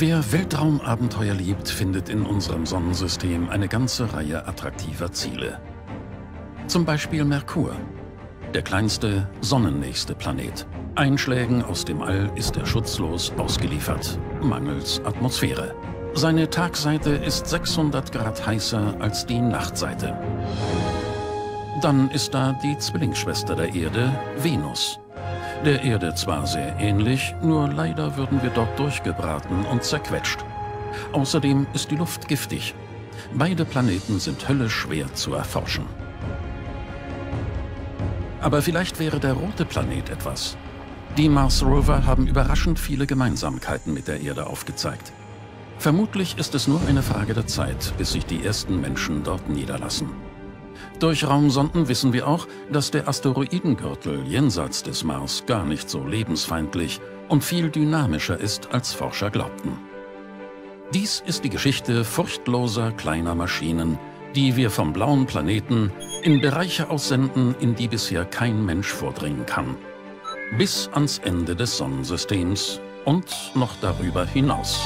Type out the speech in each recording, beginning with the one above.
Wer Weltraumabenteuer liebt, findet in unserem Sonnensystem eine ganze Reihe attraktiver Ziele. Zum Beispiel Merkur, der kleinste, sonnennächste Planet. Einschlägen aus dem All ist er schutzlos ausgeliefert, mangels Atmosphäre. Seine Tagseite ist 600 Grad heißer als die Nachtseite. Dann ist da die Zwillingsschwester der Erde, Venus. Der Erde zwar sehr ähnlich, nur leider würden wir dort durchgebraten und zerquetscht. Außerdem ist die Luft giftig. Beide Planeten sind höllisch schwer zu erforschen. Aber vielleicht wäre der rote Planet etwas. Die Mars Rover haben überraschend viele Gemeinsamkeiten mit der Erde aufgezeigt. Vermutlich ist es nur eine Frage der Zeit, bis sich die ersten Menschen dort niederlassen. Durch Raumsonden wissen wir auch, dass der Asteroidengürtel jenseits des Mars gar nicht so lebensfeindlich und viel dynamischer ist, als Forscher glaubten. Dies ist die Geschichte furchtloser kleiner Maschinen, die wir vom blauen Planeten in Bereiche aussenden, in die bisher kein Mensch vordringen kann. Bis ans Ende des Sonnensystems und noch darüber hinaus.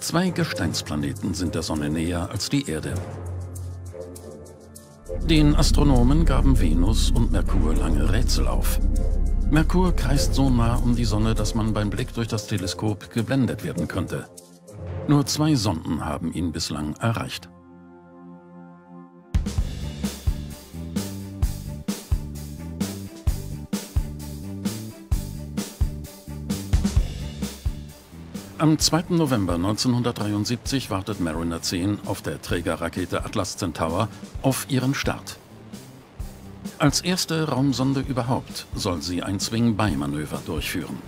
Zwei Gesteinsplaneten sind der Sonne näher als die Erde. Den Astronomen gaben Venus und Merkur lange Rätsel auf. Merkur kreist so nah um die Sonne, dass man beim Blick durch das Teleskop geblendet werden könnte. Nur zwei Sonden haben ihn bislang erreicht. Am 2. November 1973 wartet Mariner 10 auf der Trägerrakete Atlas Centaur auf ihren Start. Als erste Raumsonde überhaupt soll sie ein Swing-By-Manöver durchführen.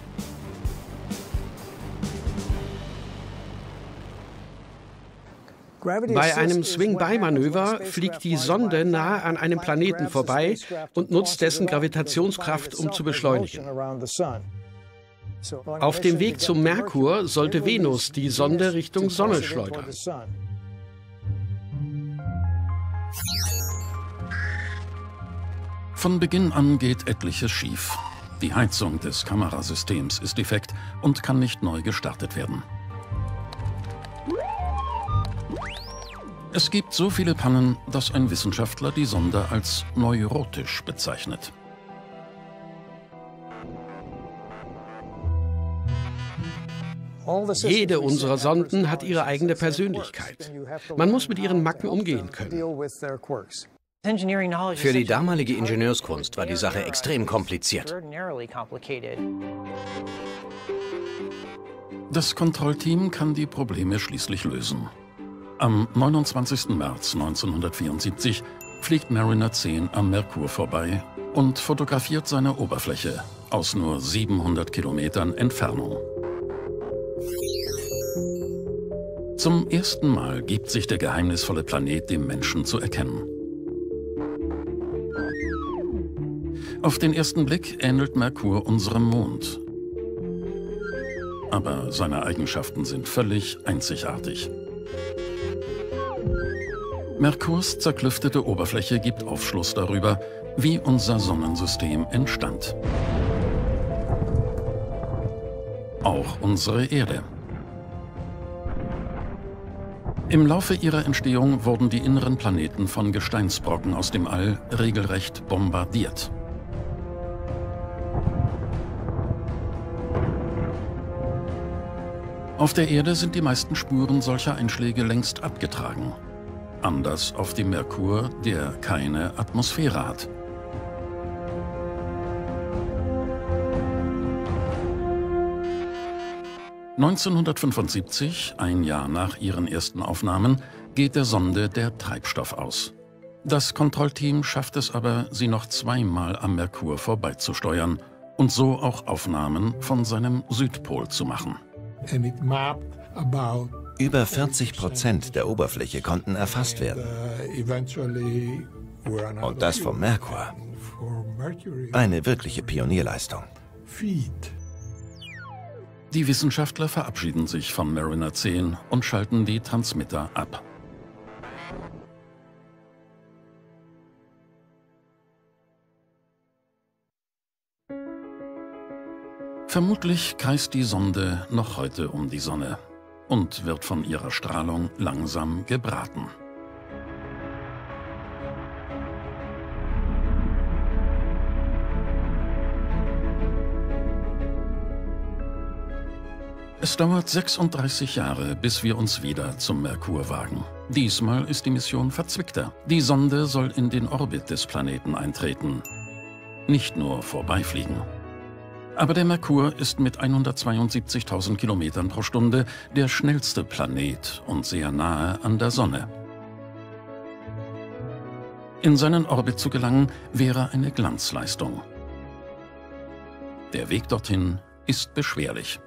Bei einem Swing-By-Manöver fliegt die Sonde nahe an einem Planeten vorbei und nutzt dessen Gravitationskraft, um zu beschleunigen. Auf dem Weg zum Merkur sollte Venus die Sonde Richtung Sonne schleudern. Von Beginn an geht etliches schief. Die Heizung des Kamerasystems ist defekt und kann nicht neu gestartet werden. Es gibt so viele Pannen, dass ein Wissenschaftler die Sonde als neurotisch bezeichnet. Jede unserer Sonden hat ihre eigene Persönlichkeit. Man muss mit ihren Macken umgehen können. Für die damalige Ingenieurskunst war die Sache extrem kompliziert. Das Kontrollteam kann die Probleme schließlich lösen. Am 29. März 1974 fliegt Mariner 10 am Merkur vorbei und fotografiert seine Oberfläche aus nur 700 Kilometern Entfernung. Zum ersten Mal gibt sich der geheimnisvolle Planet dem Menschen zu erkennen. Auf den ersten Blick ähnelt Merkur unserem Mond. Aber seine Eigenschaften sind völlig einzigartig. Merkurs zerklüftete Oberfläche gibt Aufschluss darüber, wie unser Sonnensystem entstand. Auch unsere Erde. Im Laufe ihrer Entstehung wurden die inneren Planeten von Gesteinsbrocken aus dem All regelrecht bombardiert. Auf der Erde sind die meisten Spuren solcher Einschläge längst abgetragen. Anders auf dem Merkur, der keine Atmosphäre hat. 1975, ein Jahr nach ihren ersten Aufnahmen, geht der Sonde der Treibstoff aus. Das Kontrollteam schafft es aber, sie noch zweimal am Merkur vorbeizusteuern und so auch Aufnahmen von seinem Südpol zu machen. Über 40 Prozent der Oberfläche konnten erfasst werden. Und das vom Merkur. Eine wirkliche Pionierleistung. Die Wissenschaftler verabschieden sich von Mariner 10 und schalten die Transmitter ab. Vermutlich kreist die Sonde noch heute um die Sonne und wird von ihrer Strahlung langsam gebraten. Es dauert 36 Jahre, bis wir uns wieder zum Merkur wagen. Diesmal ist die Mission verzwickter. Die Sonde soll in den Orbit des Planeten eintreten, nicht nur vorbeifliegen. Aber der Merkur ist mit 172.000 Kilometern pro Stunde der schnellste Planet und sehr nahe an der Sonne. In seinen Orbit zu gelangen, wäre eine Glanzleistung. Der Weg dorthin ist beschwerlich.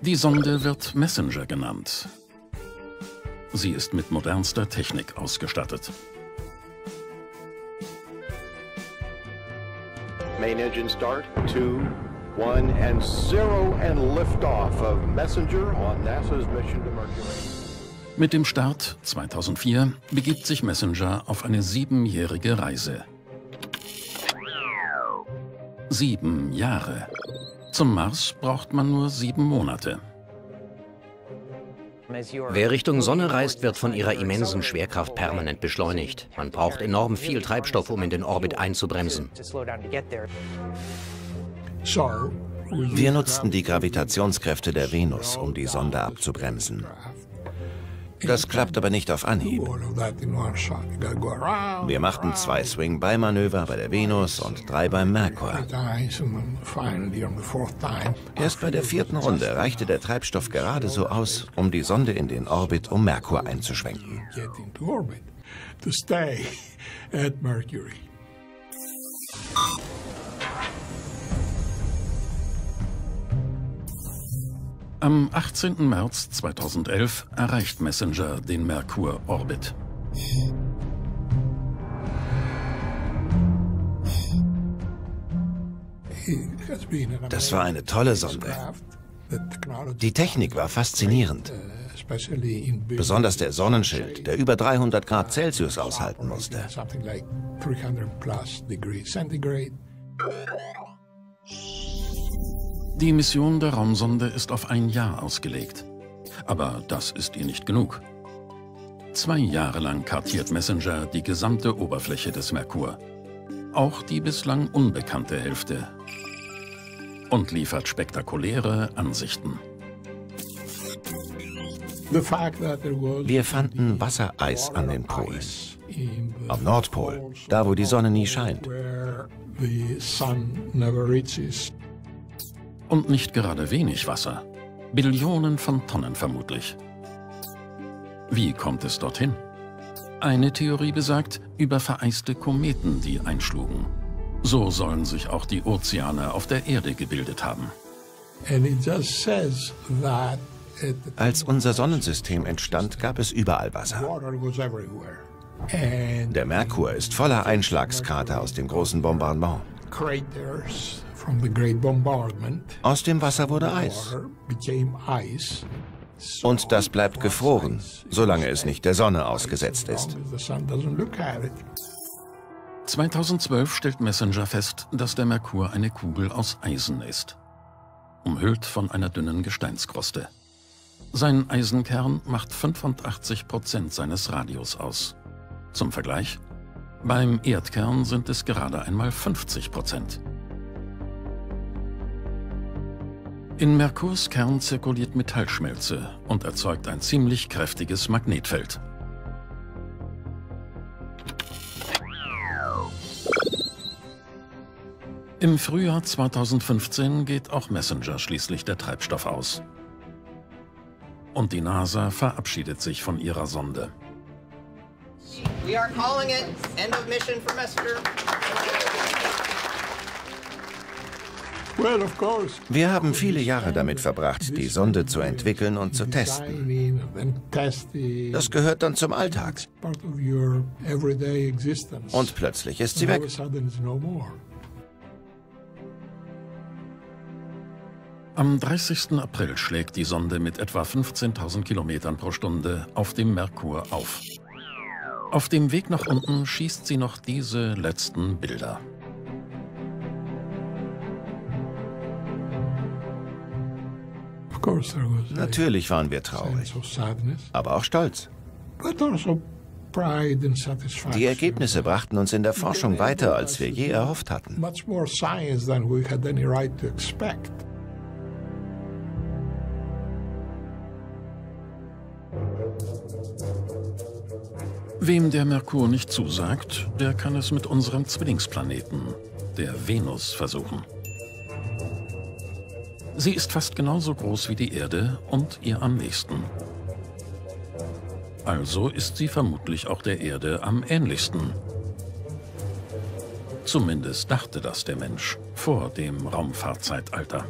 Die Sonde wird Messenger genannt. Sie ist mit modernster Technik ausgestattet. Main engine start, two, one and zero and liftoff of Messenger on NASA's mission to Mercury. Mit dem Start 2004 begibt sich Messenger auf eine siebenjährige Reise. Sieben Jahre. Zum Mars braucht man nur sieben Monate. Wer Richtung Sonne reist, wird von ihrer immensen Schwerkraft permanent beschleunigt. Man braucht enorm viel Treibstoff, um in den Orbit einzubremsen. Wir nutzten die Gravitationskräfte der Venus, um die Sonde abzubremsen. Das klappt aber nicht auf Anhieb. Wir machten zwei Swing-By-Manöver bei der Venus und drei beim Merkur. Erst bei der vierten Runde reichte der Treibstoff gerade so aus, um die Sonde in den Orbit um Merkur einzuschwenken. Am 18. März 2011 erreicht Messenger den Merkur-Orbit. Das war eine tolle Sonde. Die Technik war faszinierend. Besonders der Sonnenschild, der über 300 Grad Celsius aushalten musste. Die Mission der Raumsonde ist auf ein Jahr ausgelegt. Aber das ist ihr nicht genug. Zwei Jahre lang kartiert Messenger die gesamte Oberfläche des Merkur. Auch die bislang unbekannte Hälfte. Und liefert spektakuläre Ansichten. Wir fanden Wassereis an den Polen. Am Nordpol, da wo die Sonne nie scheint. Und nicht gerade wenig Wasser. Billionen von Tonnen vermutlich. Wie kommt es dorthin? Eine Theorie besagt, über vereiste Kometen, die einschlugen. So sollen sich auch die Ozeane auf der Erde gebildet haben. Als unser Sonnensystem entstand, gab es überall Wasser. Der Merkur ist voller Einschlagskrater aus dem großen Bombardement. Aus dem Wasser wurde Eis. Und das bleibt gefroren, solange es nicht der Sonne ausgesetzt ist. 2012 stellt Messenger fest, dass der Merkur eine Kugel aus Eisen ist, umhüllt von einer dünnen Gesteinskruste. Sein Eisenkern macht 85 Prozent seines Radius aus. Zum Vergleich, beim Erdkern sind es gerade einmal 50 Prozent. In Merkurs Kern zirkuliert Metallschmelze und erzeugt ein ziemlich kräftiges Magnetfeld. Im Frühjahr 2015 geht auch Messenger schließlich der Treibstoff aus. Und die NASA verabschiedet sich von ihrer Sonde. We are calling it end of mission for Messenger. Wir haben viele Jahre damit verbracht, die Sonde zu entwickeln und zu testen. Das gehört dann zum Alltag. Und plötzlich ist sie weg. Am 30. April schlägt die Sonde mit etwa 15.000 Kilometern pro Stunde auf dem Merkur auf. Auf dem Weg nach unten schießt sie noch diese letzten Bilder. Natürlich waren wir traurig, aber auch stolz. Also Die Ergebnisse brachten uns in der Forschung weiter, als wir je erhofft hatten. Wem der Merkur nicht zusagt, der kann es mit unserem Zwillingsplaneten, der Venus, versuchen. Sie ist fast genauso groß wie die Erde und ihr am nächsten. Also ist sie vermutlich auch der Erde am ähnlichsten. Zumindest dachte das der Mensch vor dem Raumfahrtzeitalter.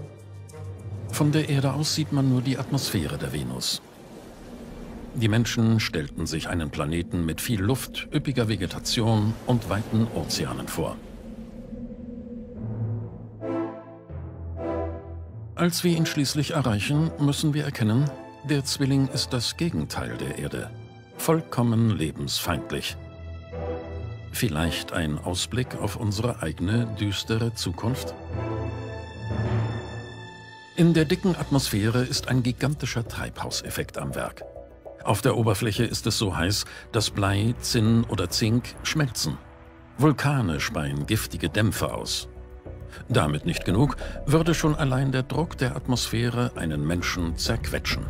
Von der Erde aus sieht man nur die Atmosphäre der Venus. Die Menschen stellten sich einen Planeten mit viel Luft, üppiger Vegetation und weiten Ozeanen vor. Als wir ihn schließlich erreichen, müssen wir erkennen, der Zwilling ist das Gegenteil der Erde. Vollkommen lebensfeindlich. Vielleicht ein Ausblick auf unsere eigene düstere Zukunft? In der dicken Atmosphäre ist ein gigantischer Treibhauseffekt am Werk. Auf der Oberfläche ist es so heiß, dass Blei, Zinn oder Zink schmelzen. Vulkane speien giftige Dämpfe aus. Damit nicht genug, würde schon allein der Druck der Atmosphäre einen Menschen zerquetschen.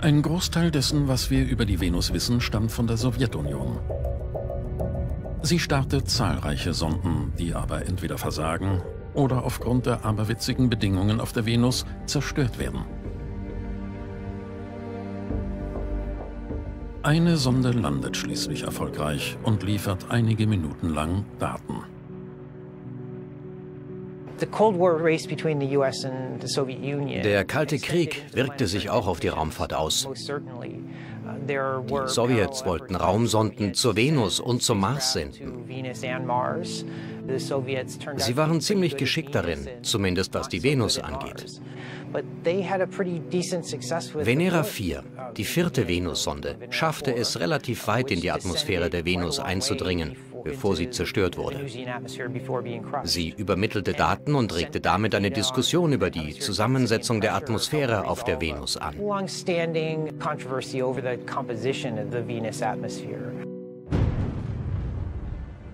Ein Großteil dessen, was wir über die Venus wissen, stammt von der Sowjetunion. Sie startet zahlreiche Sonden, die aber entweder versagen oder aufgrund der aberwitzigen Bedingungen auf der Venus zerstört werden. Eine Sonde landet schließlich erfolgreich und liefert einige Minuten lang Daten. Der Kalte Krieg wirkte sich auch auf die Raumfahrt aus. Uh, die Sowjets wollten Raumsonden zur Venus und zum Mars senden. Sie waren ziemlich geschickt darin, zumindest was die Venus angeht. Venera 4, die vierte Venussonde, schaffte es relativ weit in die Atmosphäre der Venus einzudringen, bevor sie zerstört wurde. Sie übermittelte Daten und regte damit eine Diskussion über die Zusammensetzung der Atmosphäre auf der Venus an.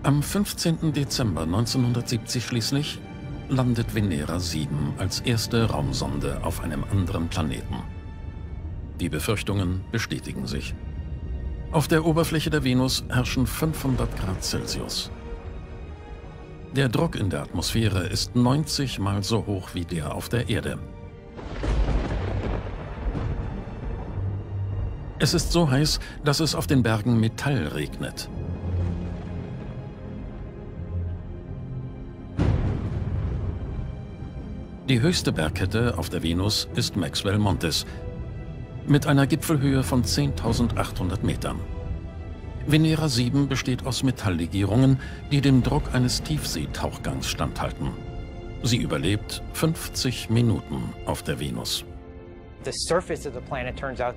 Am 15. Dezember 1970 schließlich landet Venera 7 als erste Raumsonde auf einem anderen Planeten. Die Befürchtungen bestätigen sich. Auf der Oberfläche der Venus herrschen 500 Grad Celsius. Der Druck in der Atmosphäre ist 90 mal so hoch wie der auf der Erde. Es ist so heiß, dass es auf den Bergen Metall regnet. Die höchste Bergkette auf der Venus ist Maxwell Montes mit einer Gipfelhöhe von 10.800 Metern. Venera 7 besteht aus Metalllegierungen, die dem Druck eines Tiefseetauchgangs standhalten. Sie überlebt 50 Minuten auf der Venus.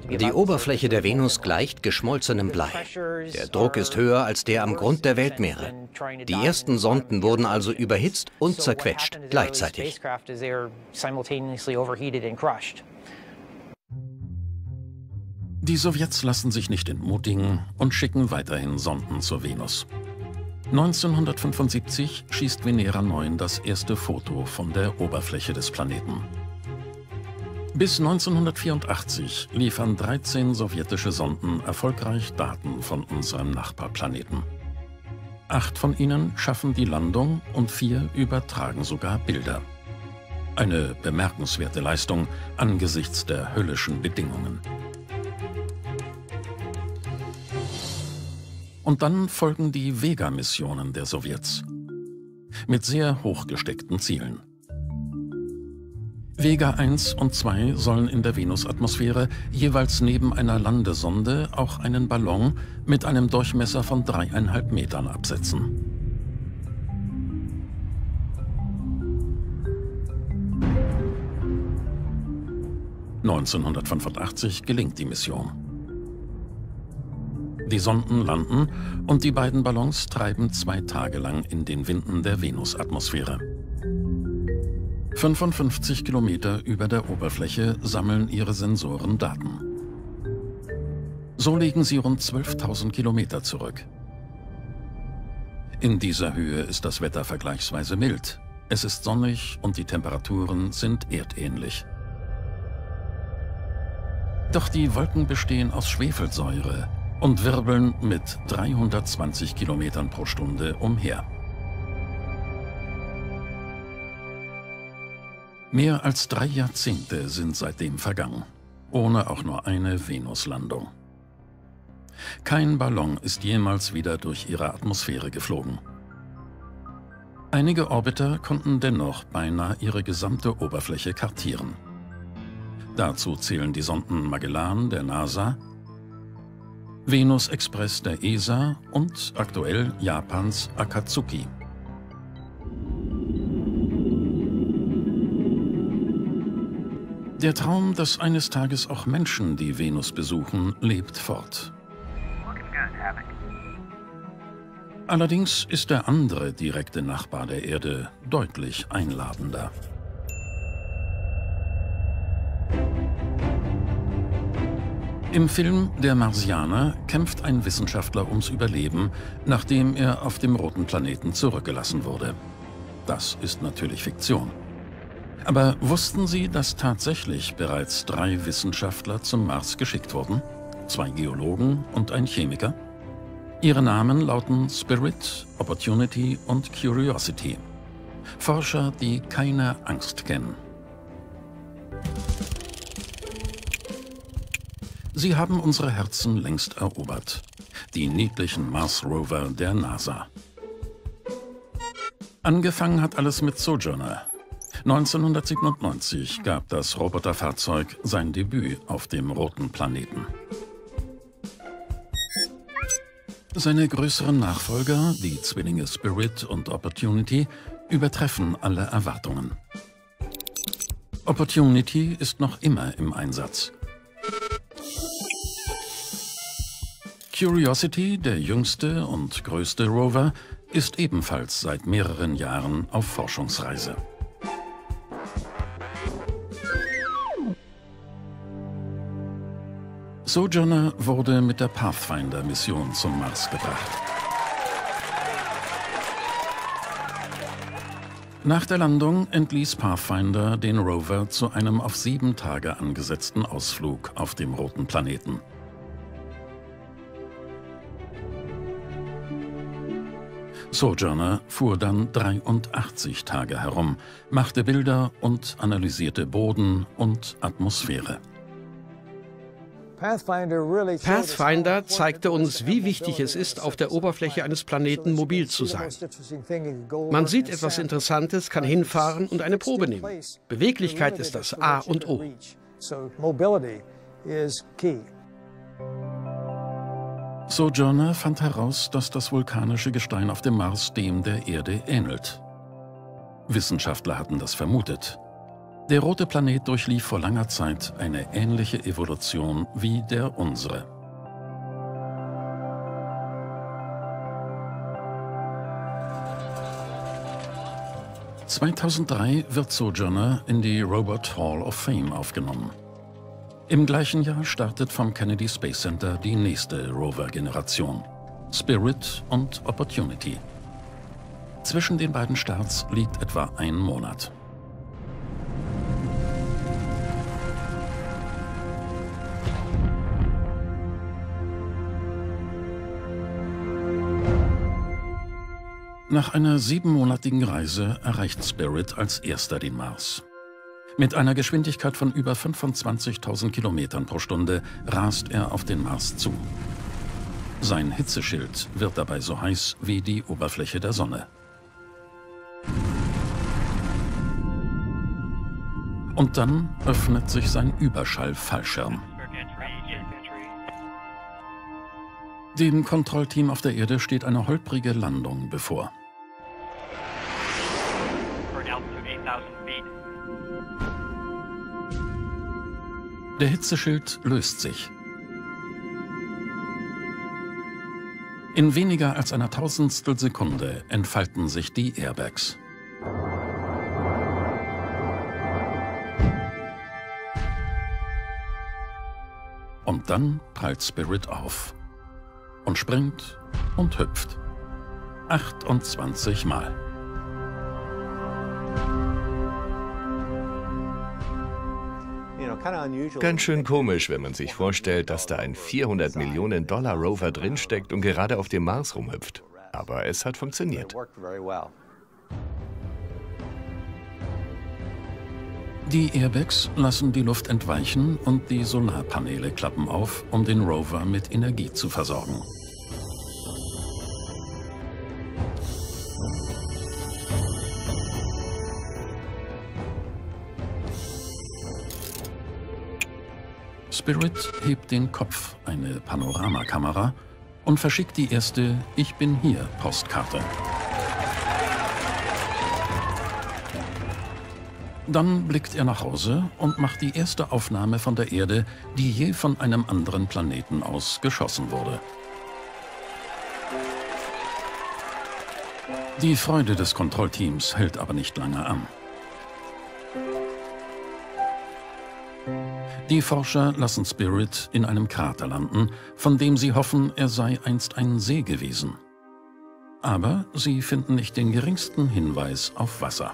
Die Oberfläche der Venus gleicht geschmolzenem Blei. Der Druck ist höher als der am Grund der Weltmeere. Die ersten Sonden wurden also überhitzt und zerquetscht gleichzeitig. Die Sowjets lassen sich nicht entmutigen und schicken weiterhin Sonden zur Venus. 1975 schießt Venera 9 das erste Foto von der Oberfläche des Planeten. Bis 1984 liefern 13 sowjetische Sonden erfolgreich Daten von unserem Nachbarplaneten. Acht von ihnen schaffen die Landung und vier übertragen sogar Bilder. Eine bemerkenswerte Leistung angesichts der höllischen Bedingungen. Und dann folgen die Vega-Missionen der Sowjets. Mit sehr hochgesteckten Zielen. Vega 1 und 2 sollen in der Venusatmosphäre jeweils neben einer Landesonde auch einen Ballon mit einem Durchmesser von dreieinhalb Metern absetzen. ...1985 gelingt die Mission. Die Sonden landen und die beiden Ballons treiben zwei Tage lang in den Winden der Venusatmosphäre. 55 Kilometer über der Oberfläche sammeln ihre Sensoren Daten. So legen sie rund 12.000 Kilometer zurück. In dieser Höhe ist das Wetter vergleichsweise mild. Es ist sonnig und die Temperaturen sind erdähnlich. Doch die Wolken bestehen aus Schwefelsäure und wirbeln mit 320 Kilometern pro Stunde umher. Mehr als drei Jahrzehnte sind seitdem vergangen, ohne auch nur eine Venuslandung. Kein Ballon ist jemals wieder durch ihre Atmosphäre geflogen. Einige Orbiter konnten dennoch beinahe ihre gesamte Oberfläche kartieren. Dazu zählen die Sonden Magellan der NASA, Venus Express der ESA und aktuell Japans Akatsuki. Der Traum, dass eines Tages auch Menschen die Venus besuchen, lebt fort. Allerdings ist der andere direkte Nachbar der Erde deutlich einladender. Im Film Der Marsianer kämpft ein Wissenschaftler ums Überleben, nachdem er auf dem roten Planeten zurückgelassen wurde. Das ist natürlich Fiktion. Aber wussten Sie, dass tatsächlich bereits drei Wissenschaftler zum Mars geschickt wurden? Zwei Geologen und ein Chemiker? Ihre Namen lauten Spirit, Opportunity und Curiosity. Forscher, die keine Angst kennen. Sie haben unsere Herzen längst erobert. Die niedlichen Mars-Rover der NASA. Angefangen hat alles mit Sojourner. 1997 gab das Roboterfahrzeug sein Debüt auf dem roten Planeten. Seine größeren Nachfolger, die Zwillinge Spirit und Opportunity, übertreffen alle Erwartungen. Opportunity ist noch immer im Einsatz. Curiosity, der jüngste und größte Rover, ist ebenfalls seit mehreren Jahren auf Forschungsreise. Sojourner wurde mit der Pathfinder-Mission zum Mars gebracht. Nach der Landung entließ Pathfinder den Rover zu einem auf sieben Tage angesetzten Ausflug auf dem roten Planeten. Sojourner fuhr dann 83 Tage herum, machte Bilder und analysierte Boden und Atmosphäre. Pathfinder zeigte uns, wie wichtig es ist, auf der Oberfläche eines Planeten mobil zu sein. Man sieht etwas Interessantes, kann hinfahren und eine Probe nehmen. Beweglichkeit ist das A und O. Sojourner fand heraus, dass das vulkanische Gestein auf dem Mars dem der Erde ähnelt. Wissenschaftler hatten das vermutet. Der rote Planet durchlief vor langer Zeit eine ähnliche Evolution wie der unsere. (2003) wird Sojourner in die Robot Hall of Fame aufgenommen. Im gleichen Jahr startet vom Kennedy Space Center die nächste Rover-Generation, Spirit und Opportunity. Zwischen den beiden Starts liegt etwa ein Monat. Nach einer siebenmonatigen Reise erreicht Spirit als erster den Mars. Mit einer Geschwindigkeit von über 25.000 Kilometern pro Stunde rast er auf den Mars zu. Sein Hitzeschild wird dabei so heiß wie die Oberfläche der Sonne. Und dann öffnet sich sein Überschallfallschirm. Dem Kontrollteam auf der Erde steht eine holprige Landung bevor. Der Hitzeschild löst sich. In weniger als einer Tausendstel Sekunde entfalten sich die Airbags. Und dann prallt Spirit auf und springt und hüpft. 28 Mal. Ganz schön komisch, wenn man sich vorstellt, dass da ein 400 Millionen Dollar Rover drinsteckt und gerade auf dem Mars rumhüpft. Aber es hat funktioniert. Die Airbags lassen die Luft entweichen und die Solarpaneele klappen auf, um den Rover mit Energie zu versorgen. Spirit hebt den Kopf, eine Panoramakamera, und verschickt die erste Ich bin hier Postkarte. Dann blickt er nach Hause und macht die erste Aufnahme von der Erde, die je von einem anderen Planeten aus geschossen wurde. Die Freude des Kontrollteams hält aber nicht lange an. Die Forscher lassen Spirit in einem Krater landen, von dem sie hoffen, er sei einst ein See gewesen. Aber sie finden nicht den geringsten Hinweis auf Wasser.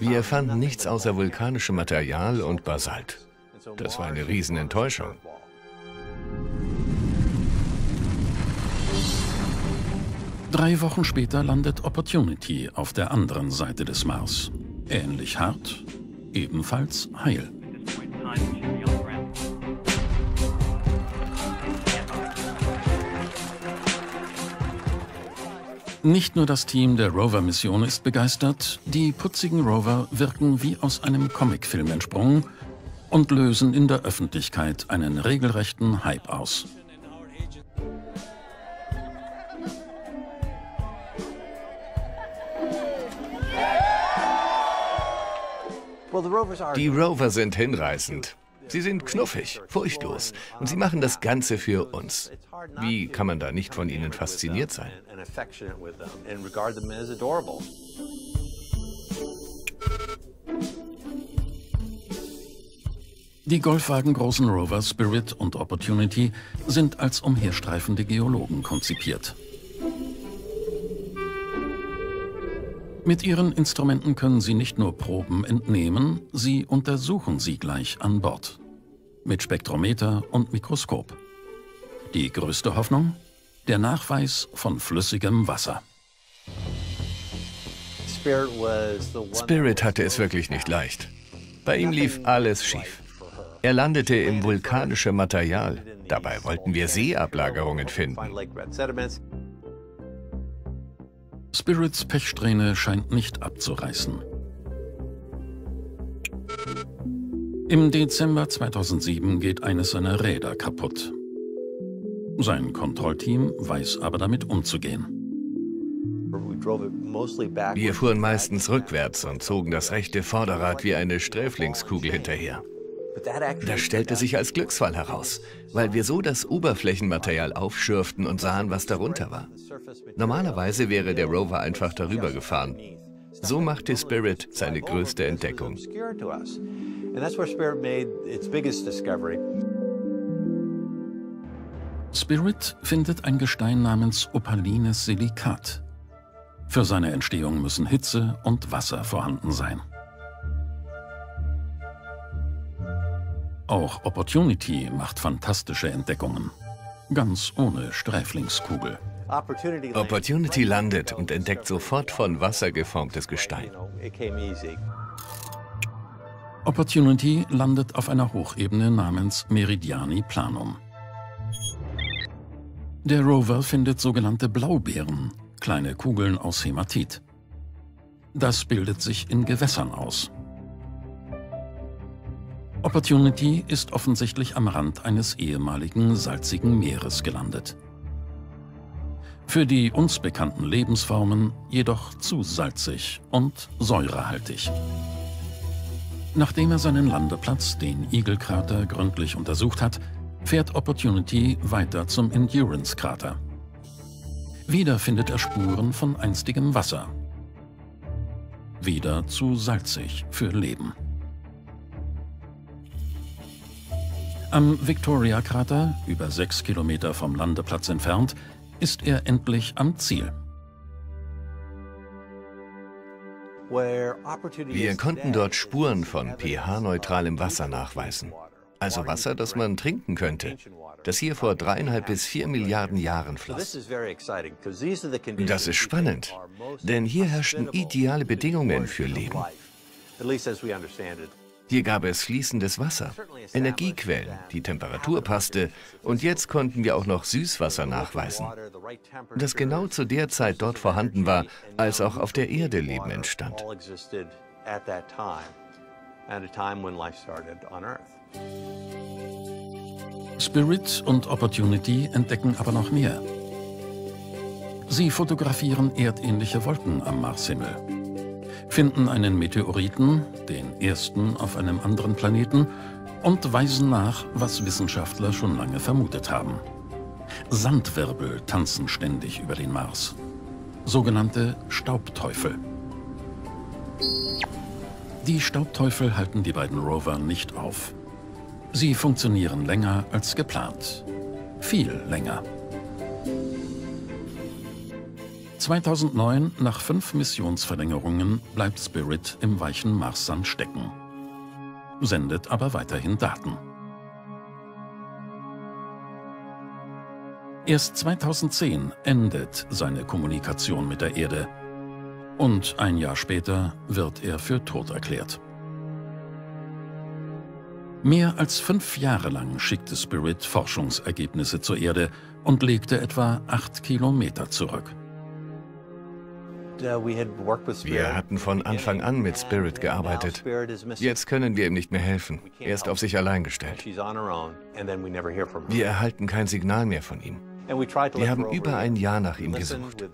Wir fanden nichts außer vulkanischem Material und Basalt. Das war eine Riesenenttäuschung. Drei Wochen später landet Opportunity auf der anderen Seite des Mars. Ähnlich hart, ebenfalls heil. Nicht nur das Team der Rover-Mission ist begeistert, die putzigen Rover wirken wie aus einem Comicfilm entsprungen und lösen in der Öffentlichkeit einen regelrechten Hype aus. Die Rover sind hinreißend. Sie sind knuffig, furchtlos und sie machen das Ganze für uns. Wie kann man da nicht von ihnen fasziniert sein? Die golfwagengroßen Rover Spirit und Opportunity sind als umherstreifende Geologen konzipiert. Mit ihren Instrumenten können sie nicht nur Proben entnehmen, sie untersuchen sie gleich an Bord. Mit Spektrometer und Mikroskop. Die größte Hoffnung? Der Nachweis von flüssigem Wasser. Spirit hatte es wirklich nicht leicht. Bei ihm lief alles schief. Er landete im vulkanischen Material. Dabei wollten wir Seeablagerungen finden. Spirits Pechsträhne scheint nicht abzureißen. Im Dezember 2007 geht eines seiner Räder kaputt. Sein Kontrollteam weiß aber damit umzugehen. Wir fuhren meistens rückwärts und zogen das rechte Vorderrad wie eine Sträflingskugel hinterher. Das stellte sich als Glücksfall heraus, weil wir so das Oberflächenmaterial aufschürften und sahen, was darunter war. Normalerweise wäre der Rover einfach darüber gefahren. So machte Spirit seine größte Entdeckung. Spirit findet ein Gestein namens opalines Silikat. Für seine Entstehung müssen Hitze und Wasser vorhanden sein. Auch Opportunity macht fantastische Entdeckungen. Ganz ohne Sträflingskugel. Opportunity landet und entdeckt sofort von Wasser geformtes Gestein. Opportunity landet auf einer Hochebene namens Meridiani Planum. Der Rover findet sogenannte Blaubeeren, kleine Kugeln aus Hämatit. Das bildet sich in Gewässern aus. Opportunity ist offensichtlich am Rand eines ehemaligen salzigen Meeres gelandet. Für die uns bekannten Lebensformen jedoch zu salzig und säurehaltig. Nachdem er seinen Landeplatz, den Igelkrater, gründlich untersucht hat, fährt Opportunity weiter zum Endurance-Krater. Wieder findet er Spuren von einstigem Wasser. Wieder zu salzig für Leben. Am Victoria-Krater, über sechs Kilometer vom Landeplatz entfernt, ist er endlich am Ziel. Wir konnten dort Spuren von pH-neutralem Wasser nachweisen. Also Wasser, das man trinken könnte, das hier vor dreieinhalb bis vier Milliarden Jahren floss. Das ist spannend, denn hier herrschten ideale Bedingungen für Leben. Hier gab es fließendes Wasser, Energiequellen, die Temperatur passte und jetzt konnten wir auch noch Süßwasser nachweisen, das genau zu der Zeit dort vorhanden war, als auch auf der Erde Leben entstand. Spirit und Opportunity entdecken aber noch mehr. Sie fotografieren erdähnliche Wolken am Marshimmel finden einen Meteoriten, den ersten auf einem anderen Planeten, und weisen nach, was Wissenschaftler schon lange vermutet haben. Sandwirbel tanzen ständig über den Mars. Sogenannte Staubteufel. Die Staubteufel halten die beiden Rover nicht auf. Sie funktionieren länger als geplant. Viel länger. 2009, nach fünf Missionsverlängerungen, bleibt Spirit im weichen Marssand stecken. Sendet aber weiterhin Daten. Erst 2010 endet seine Kommunikation mit der Erde. Und ein Jahr später wird er für tot erklärt. Mehr als fünf Jahre lang schickte Spirit Forschungsergebnisse zur Erde und legte etwa acht Kilometer zurück. Uh, wir hatten von Anfang an mit Spirit gearbeitet. Jetzt können wir ihm nicht mehr helfen. Er ist auf sich allein gestellt. Wir erhalten kein Signal mehr von ihm. Wir haben über ein Jahr nach ihm gesucht.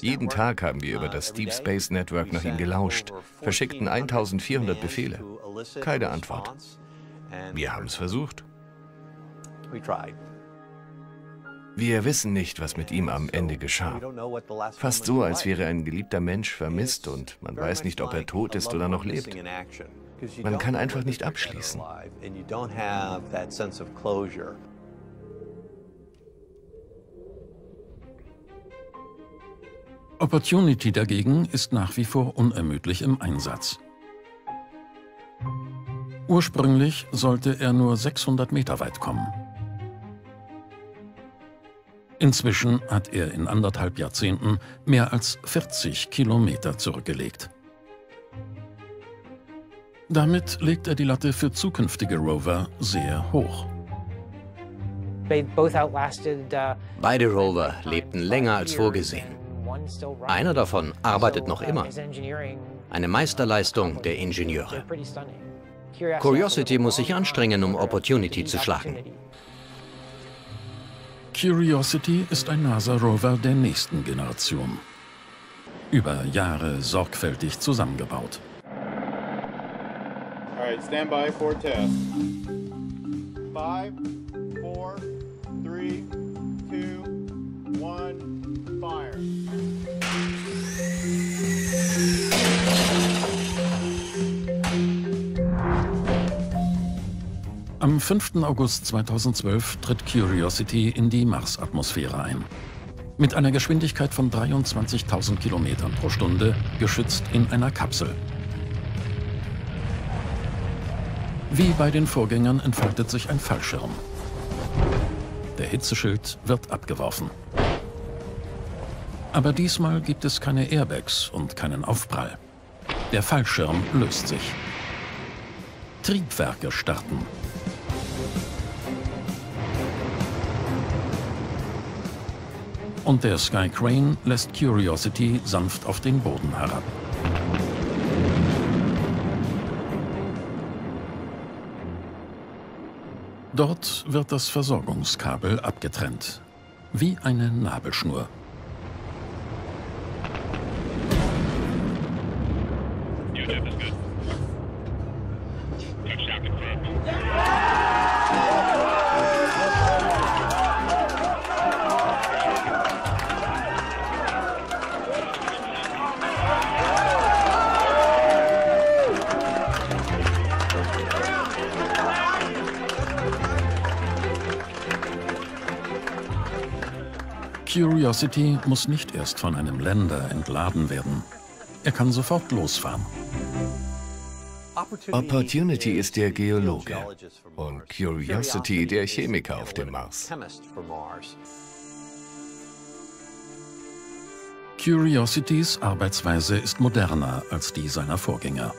Jeden Tag haben wir über das Deep Space Network nach ihm gelauscht, verschickten 1400 Befehle. Keine Antwort. Wir haben es versucht. Wir wissen nicht, was mit ihm am Ende geschah. Fast so, als wäre ein geliebter Mensch vermisst und man weiß nicht, ob er tot ist oder noch lebt. Man kann einfach nicht abschließen. Opportunity dagegen ist nach wie vor unermüdlich im Einsatz. Ursprünglich sollte er nur 600 Meter weit kommen. Inzwischen hat er in anderthalb Jahrzehnten mehr als 40 Kilometer zurückgelegt. Damit legt er die Latte für zukünftige Rover sehr hoch. Uh, Beide Rover lebten länger als vorgesehen. Einer davon arbeitet noch immer. Eine Meisterleistung der Ingenieure. Curiosity muss sich anstrengen, um Opportunity zu schlagen. Curiosity ist ein NASA-Rover der nächsten Generation. Über Jahre sorgfältig zusammengebaut. Alright, stand by for test. Five, four, three, two, one, fire. Am 5. August 2012 tritt Curiosity in die Mars-Atmosphäre ein. Mit einer Geschwindigkeit von 23.000 Kilometern pro Stunde, geschützt in einer Kapsel. Wie bei den Vorgängern entfaltet sich ein Fallschirm. Der Hitzeschild wird abgeworfen. Aber diesmal gibt es keine Airbags und keinen Aufprall. Der Fallschirm löst sich. Triebwerke starten. Und der Sky Crane lässt Curiosity sanft auf den Boden herab. Dort wird das Versorgungskabel abgetrennt, wie eine Nabelschnur. Curiosity muss nicht erst von einem Länder entladen werden. Er kann sofort losfahren. Opportunity ist der Geologe und Curiosity der Chemiker auf dem Mars. Curiositys Arbeitsweise ist moderner als die seiner Vorgänger.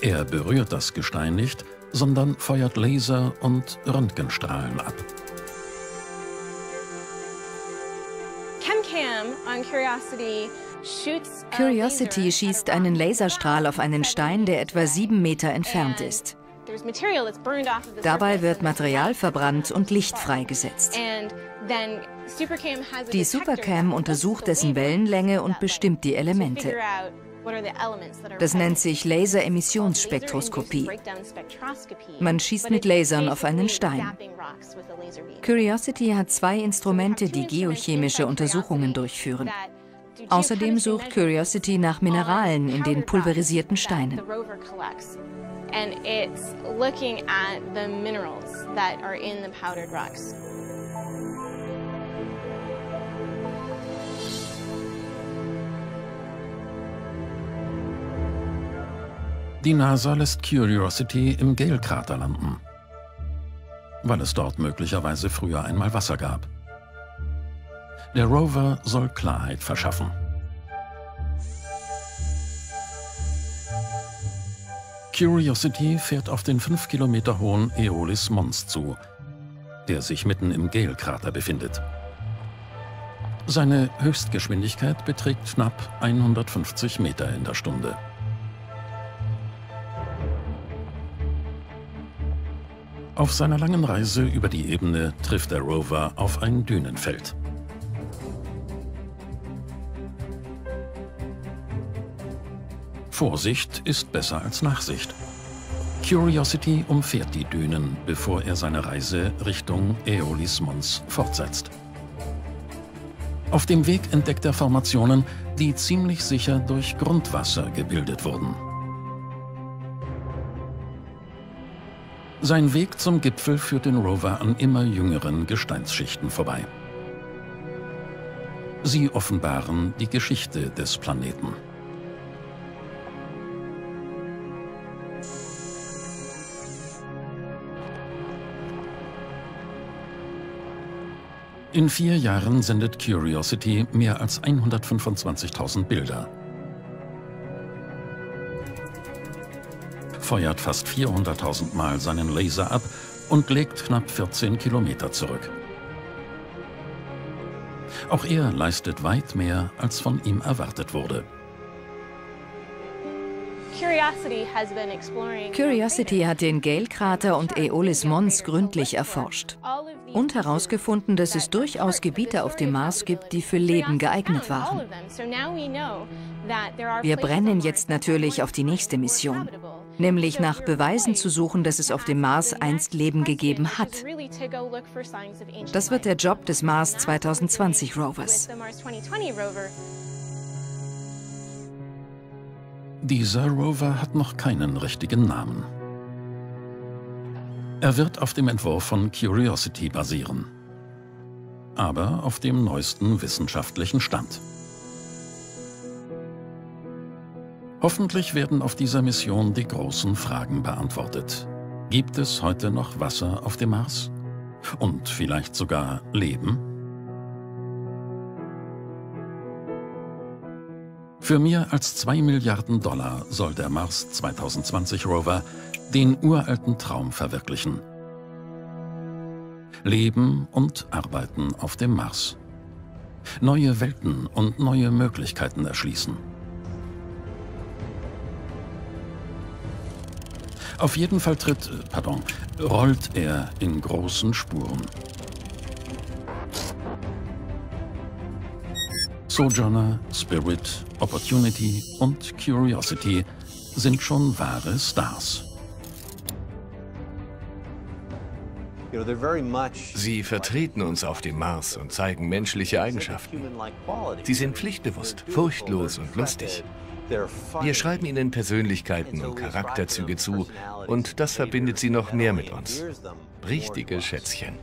Er berührt das Gestein nicht, sondern feuert Laser und Röntgenstrahlen ab. Curiosity schießt einen Laserstrahl auf einen Stein, der etwa sieben Meter entfernt ist. Dabei wird Material verbrannt und Licht freigesetzt. Die Supercam untersucht dessen Wellenlänge und bestimmt die Elemente. Das nennt sich Laseremissionsspektroskopie. Man schießt mit Lasern auf einen Stein. Curiosity hat zwei Instrumente, die geochemische Untersuchungen durchführen. Außerdem sucht Curiosity nach Mineralen in den pulverisierten Steinen. And it's looking at the minerals that are in the powdered rocks. Die NASA lässt Curiosity im Gale-Krater landen, weil es dort möglicherweise früher einmal Wasser gab. Der Rover soll Klarheit verschaffen. Curiosity fährt auf den 5 Kilometer hohen Aeolis Mons zu, der sich mitten im Gale-Krater befindet. Seine Höchstgeschwindigkeit beträgt knapp 150 Meter in der Stunde. Auf seiner langen Reise über die Ebene trifft der Rover auf ein Dünenfeld. Vorsicht ist besser als Nachsicht. Curiosity umfährt die Dünen, bevor er seine Reise Richtung Aeolis Mons fortsetzt. Auf dem Weg entdeckt er Formationen, die ziemlich sicher durch Grundwasser gebildet wurden. Sein Weg zum Gipfel führt den Rover an immer jüngeren Gesteinsschichten vorbei. Sie offenbaren die Geschichte des Planeten. In vier Jahren sendet Curiosity mehr als 125.000 Bilder. Feuert fast 400.000 Mal seinen Laser ab und legt knapp 14 Kilometer zurück. Auch er leistet weit mehr, als von ihm erwartet wurde. Curiosity hat den Gale-Krater und Aeolis Mons gründlich erforscht und herausgefunden, dass es durchaus Gebiete auf dem Mars gibt, die für Leben geeignet waren. Wir brennen jetzt natürlich auf die nächste Mission, nämlich nach Beweisen zu suchen, dass es auf dem Mars einst Leben gegeben hat. Das wird der Job des Mars 2020 Rovers. Dieser Rover hat noch keinen richtigen Namen. Er wird auf dem Entwurf von Curiosity basieren, aber auf dem neuesten wissenschaftlichen Stand. Hoffentlich werden auf dieser Mission die großen Fragen beantwortet. Gibt es heute noch Wasser auf dem Mars? Und vielleicht sogar Leben? Für mehr als 2 Milliarden Dollar soll der Mars 2020 Rover den uralten Traum verwirklichen. Leben und arbeiten auf dem Mars. Neue Welten und neue Möglichkeiten erschließen. Auf jeden Fall tritt, pardon, rollt er in großen Spuren. Sojourner, Spirit, Opportunity und Curiosity sind schon wahre Stars. Sie vertreten uns auf dem Mars und zeigen menschliche Eigenschaften. Sie sind pflichtbewusst, furchtlos und lustig. Wir schreiben ihnen Persönlichkeiten und Charakterzüge zu und das verbindet sie noch mehr mit uns. Richtige Schätzchen.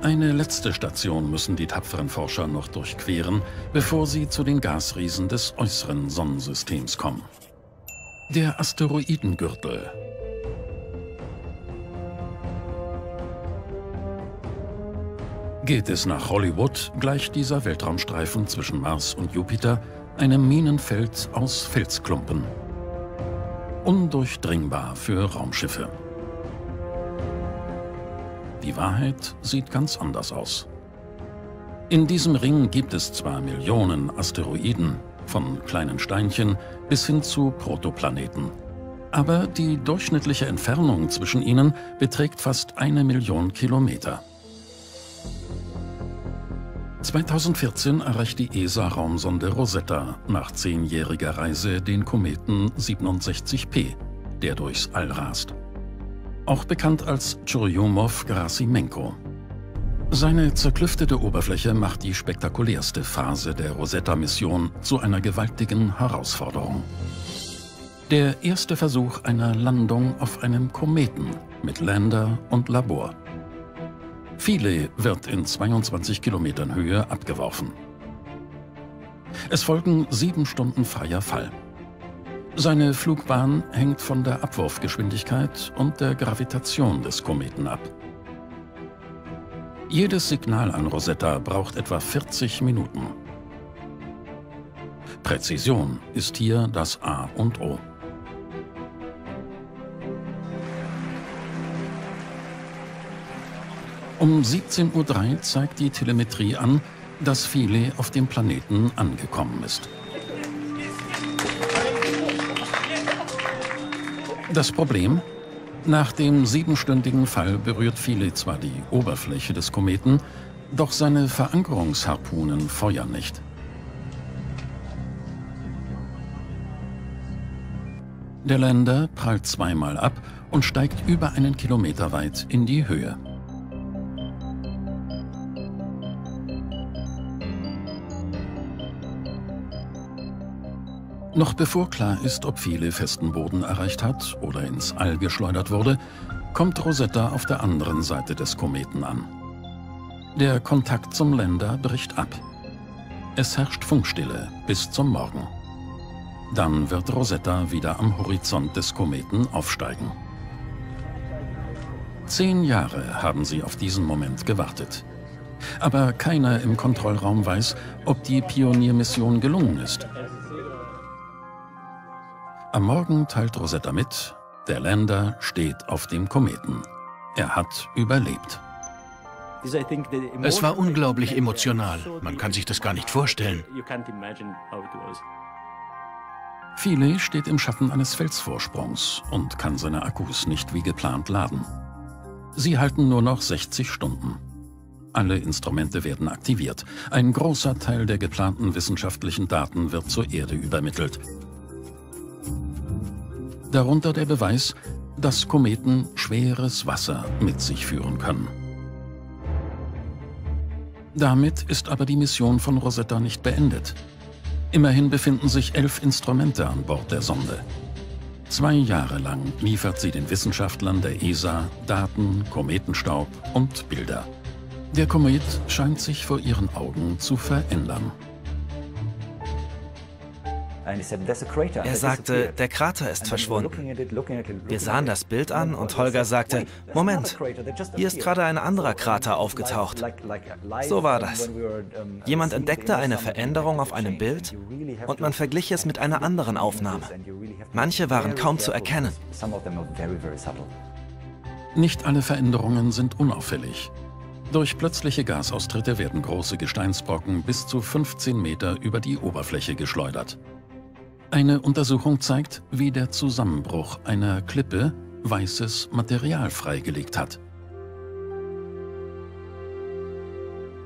Eine letzte Station müssen die tapferen Forscher noch durchqueren, bevor sie zu den Gasriesen des äußeren Sonnensystems kommen. Der Asteroidengürtel. Geht es nach Hollywood, gleicht dieser Weltraumstreifen zwischen Mars und Jupiter einem Minenfeld aus Felsklumpen. Undurchdringbar für Raumschiffe. Die Wahrheit sieht ganz anders aus. In diesem Ring gibt es zwar Millionen Asteroiden, von kleinen Steinchen bis hin zu Protoplaneten. Aber die durchschnittliche Entfernung zwischen ihnen beträgt fast eine Million Kilometer. 2014 erreicht die ESA-Raumsonde Rosetta nach zehnjähriger Reise den Kometen 67P, der durchs All rast auch bekannt als Churyumov-Gerasimenko. Seine zerklüftete Oberfläche macht die spektakulärste Phase der Rosetta-Mission zu einer gewaltigen Herausforderung. Der erste Versuch einer Landung auf einem Kometen mit Lander und Labor. Philae wird in 22 Kilometern Höhe abgeworfen. Es folgen sieben Stunden freier Fall. Seine Flugbahn hängt von der Abwurfgeschwindigkeit und der Gravitation des Kometen ab. Jedes Signal an Rosetta braucht etwa 40 Minuten. Präzision ist hier das A und O. Um 17.03 Uhr zeigt die Telemetrie an, dass Philae auf dem Planeten angekommen ist. Das Problem? Nach dem siebenstündigen Fall berührt Philae zwar die Oberfläche des Kometen, doch seine Verankerungsharpunen feuern nicht. Der Lander prallt zweimal ab und steigt über einen Kilometer weit in die Höhe. Noch bevor klar ist, ob Philae festen Boden erreicht hat oder ins All geschleudert wurde, kommt Rosetta auf der anderen Seite des Kometen an. Der Kontakt zum Länder bricht ab. Es herrscht Funkstille bis zum Morgen. Dann wird Rosetta wieder am Horizont des Kometen aufsteigen. Zehn Jahre haben sie auf diesen Moment gewartet. Aber keiner im Kontrollraum weiß, ob die Pioniermission gelungen ist. Am Morgen teilt Rosetta mit, der Lander steht auf dem Kometen. Er hat überlebt. Es war unglaublich emotional. Man kann sich das gar nicht vorstellen. Philae steht im Schatten eines Felsvorsprungs und kann seine Akkus nicht wie geplant laden. Sie halten nur noch 60 Stunden. Alle Instrumente werden aktiviert. Ein großer Teil der geplanten wissenschaftlichen Daten wird zur Erde übermittelt. Darunter der Beweis, dass Kometen schweres Wasser mit sich führen können. Damit ist aber die Mission von Rosetta nicht beendet. Immerhin befinden sich elf Instrumente an Bord der Sonde. Zwei Jahre lang liefert sie den Wissenschaftlern der ESA Daten, Kometenstaub und Bilder. Der Komet scheint sich vor ihren Augen zu verändern. Er sagte, der Krater ist verschwunden. Wir sahen das Bild an und Holger sagte, Moment, hier ist gerade ein anderer Krater aufgetaucht. So war das. Jemand entdeckte eine Veränderung auf einem Bild und man verglich es mit einer anderen Aufnahme. Manche waren kaum zu erkennen. Nicht alle Veränderungen sind unauffällig. Durch plötzliche Gasaustritte werden große Gesteinsbrocken bis zu 15 Meter über die Oberfläche geschleudert. Eine Untersuchung zeigt, wie der Zusammenbruch einer Klippe weißes Material freigelegt hat.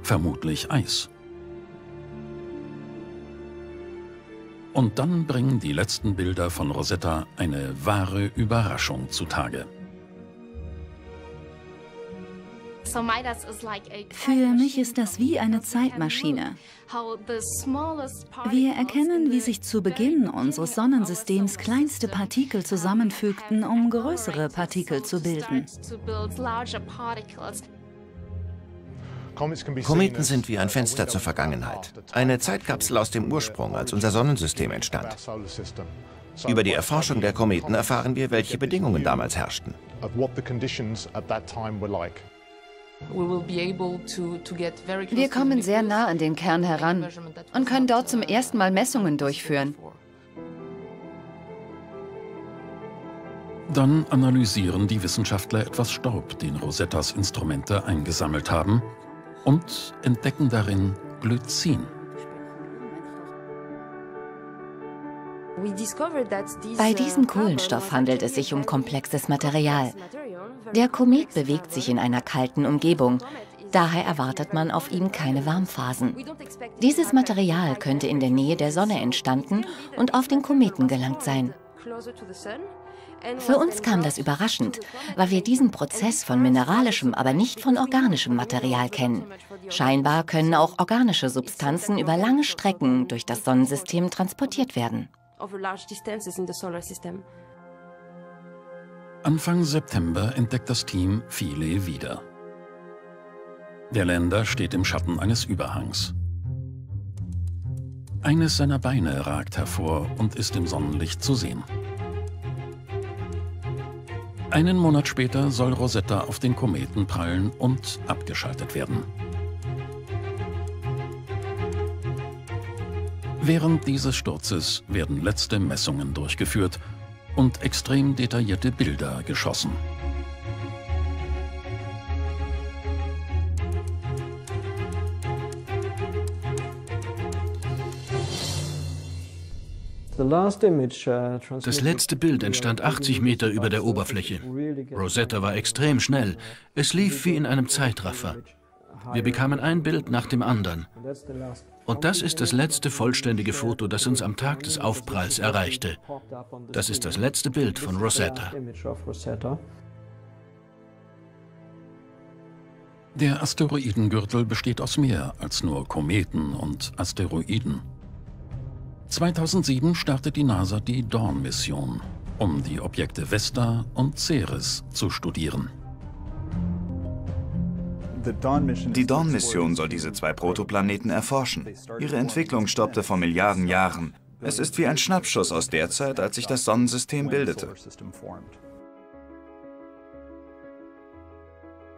Vermutlich Eis. Und dann bringen die letzten Bilder von Rosetta eine wahre Überraschung zutage. Für mich ist das wie eine Zeitmaschine. Wir erkennen, wie sich zu Beginn unseres Sonnensystems kleinste Partikel zusammenfügten, um größere Partikel zu bilden. Kometen sind wie ein Fenster zur Vergangenheit. Eine Zeitkapsel aus dem Ursprung, als unser Sonnensystem entstand. Über die Erforschung der Kometen erfahren wir, welche Bedingungen damals herrschten. Wir kommen sehr nah an den Kern heran und können dort zum ersten Mal Messungen durchführen. Dann analysieren die Wissenschaftler etwas Staub, den Rosettas Instrumente eingesammelt haben, und entdecken darin Glycin. Bei diesem Kohlenstoff handelt es sich um komplexes Material. Der Komet bewegt sich in einer kalten Umgebung. Daher erwartet man auf ihm keine Warmphasen. Dieses Material könnte in der Nähe der Sonne entstanden und auf den Kometen gelangt sein. Für uns kam das überraschend, weil wir diesen Prozess von mineralischem, aber nicht von organischem Material kennen. Scheinbar können auch organische Substanzen über lange Strecken durch das Sonnensystem transportiert werden. Anfang September entdeckt das Team Philae wieder. Der Länder steht im Schatten eines Überhangs. Eines seiner Beine ragt hervor und ist im Sonnenlicht zu sehen. Einen Monat später soll Rosetta auf den Kometen prallen und abgeschaltet werden. Während dieses Sturzes werden letzte Messungen durchgeführt und extrem detaillierte Bilder geschossen. Das letzte Bild entstand 80 Meter über der Oberfläche. Rosetta war extrem schnell. Es lief wie in einem Zeitraffer. Wir bekamen ein Bild nach dem anderen. Und das ist das letzte vollständige Foto, das uns am Tag des Aufpralls erreichte. Das ist das letzte Bild von Rosetta. Der Asteroidengürtel besteht aus mehr als nur Kometen und Asteroiden. 2007 startet die NASA die Dawn-Mission, um die Objekte Vesta und Ceres zu studieren. Die Dawn-Mission soll diese zwei Protoplaneten erforschen. Ihre Entwicklung stoppte vor Milliarden Jahren. Es ist wie ein Schnappschuss aus der Zeit, als sich das Sonnensystem bildete.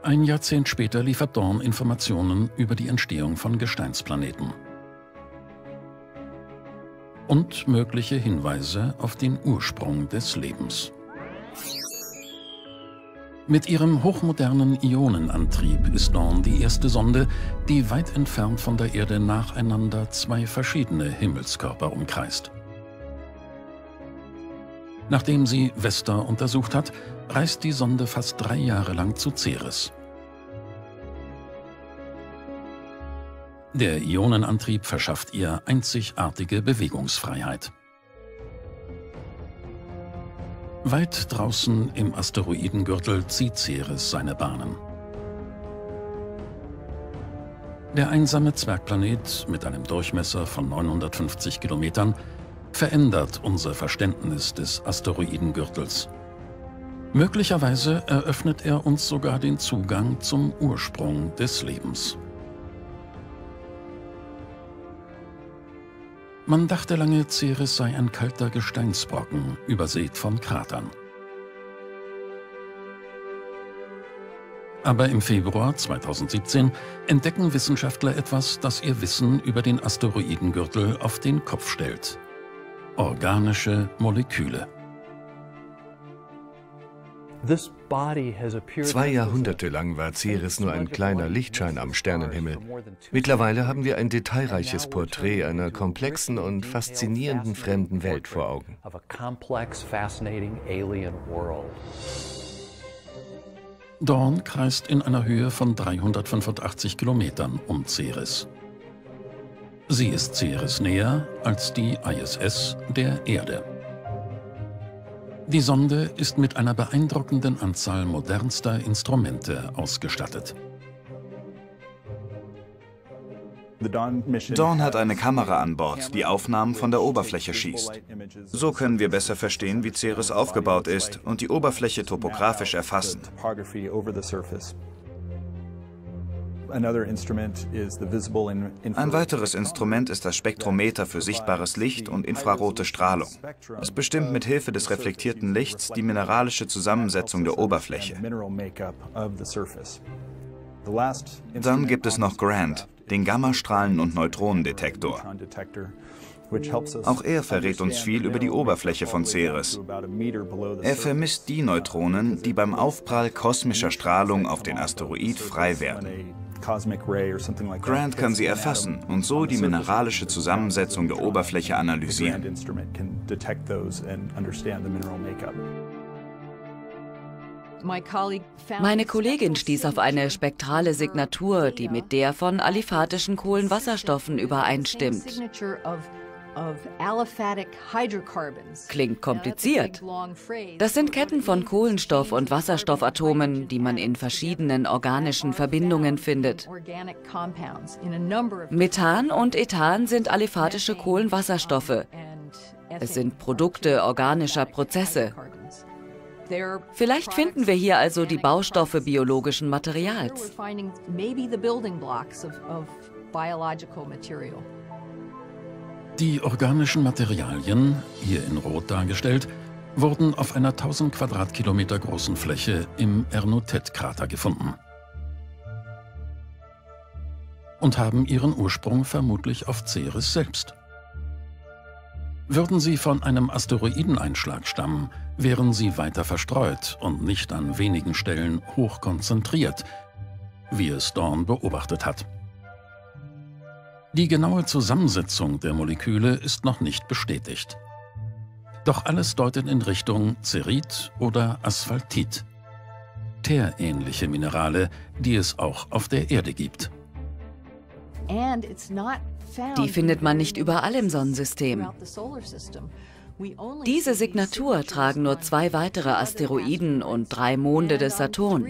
Ein Jahrzehnt später liefert Dawn Informationen über die Entstehung von Gesteinsplaneten und mögliche Hinweise auf den Ursprung des Lebens. Mit ihrem hochmodernen Ionenantrieb ist Dawn die erste Sonde, die weit entfernt von der Erde nacheinander zwei verschiedene Himmelskörper umkreist. Nachdem sie Vesta untersucht hat, reist die Sonde fast drei Jahre lang zu Ceres. Der Ionenantrieb verschafft ihr einzigartige Bewegungsfreiheit. Weit draußen im Asteroidengürtel zieht Ceres seine Bahnen. Der einsame Zwergplanet mit einem Durchmesser von 950 Kilometern verändert unser Verständnis des Asteroidengürtels. Möglicherweise eröffnet er uns sogar den Zugang zum Ursprung des Lebens. Man dachte lange, Ceres sei ein kalter Gesteinsbrocken, übersät von Kratern. Aber im Februar 2017 entdecken Wissenschaftler etwas, das ihr Wissen über den Asteroidengürtel auf den Kopf stellt. Organische Moleküle. Zwei Jahrhunderte lang war Ceres nur ein kleiner Lichtschein am Sternenhimmel. Mittlerweile haben wir ein detailreiches Porträt einer komplexen und faszinierenden fremden Welt vor Augen. Dawn kreist in einer Höhe von 385 Kilometern um Ceres. Sie ist Ceres näher als die ISS der Erde. Die Sonde ist mit einer beeindruckenden Anzahl modernster Instrumente ausgestattet. Dawn hat eine Kamera an Bord, die Aufnahmen von der Oberfläche schießt. So können wir besser verstehen, wie Ceres aufgebaut ist und die Oberfläche topografisch erfassen. Ein weiteres Instrument ist das Spektrometer für sichtbares Licht und infrarote Strahlung. Es bestimmt mit Hilfe des reflektierten Lichts die mineralische Zusammensetzung der Oberfläche. Dann gibt es noch GRANT, den Gammastrahlen- und Neutronendetektor. Auch er verrät uns viel über die Oberfläche von Ceres. Er vermisst die Neutronen, die beim Aufprall kosmischer Strahlung auf den Asteroid frei werden. Grant kann sie erfassen und so die mineralische Zusammensetzung der Oberfläche analysieren. Meine Kollegin stieß auf eine spektrale Signatur, die mit der von aliphatischen Kohlenwasserstoffen übereinstimmt. Klingt kompliziert. Das sind Ketten von Kohlenstoff- und Wasserstoffatomen, die man in verschiedenen organischen Verbindungen findet. Methan und Ethan sind aliphatische Kohlenwasserstoffe. Es sind Produkte organischer Prozesse. Vielleicht finden wir hier also die Baustoffe biologischen Materials. Die organischen Materialien, hier in Rot dargestellt, wurden auf einer 1000 Quadratkilometer großen Fläche im Ernotet-Krater gefunden und haben ihren Ursprung vermutlich auf Ceres selbst. Würden sie von einem Asteroideneinschlag stammen, wären sie weiter verstreut und nicht an wenigen Stellen hoch konzentriert, wie es Dorn beobachtet hat. Die genaue Zusammensetzung der Moleküle ist noch nicht bestätigt. Doch alles deutet in Richtung Cerit oder Asphaltit. Teerähnliche Minerale, die es auch auf der Erde gibt. Die findet man nicht überall im Sonnensystem. Diese Signatur tragen nur zwei weitere Asteroiden und drei Monde des Saturn.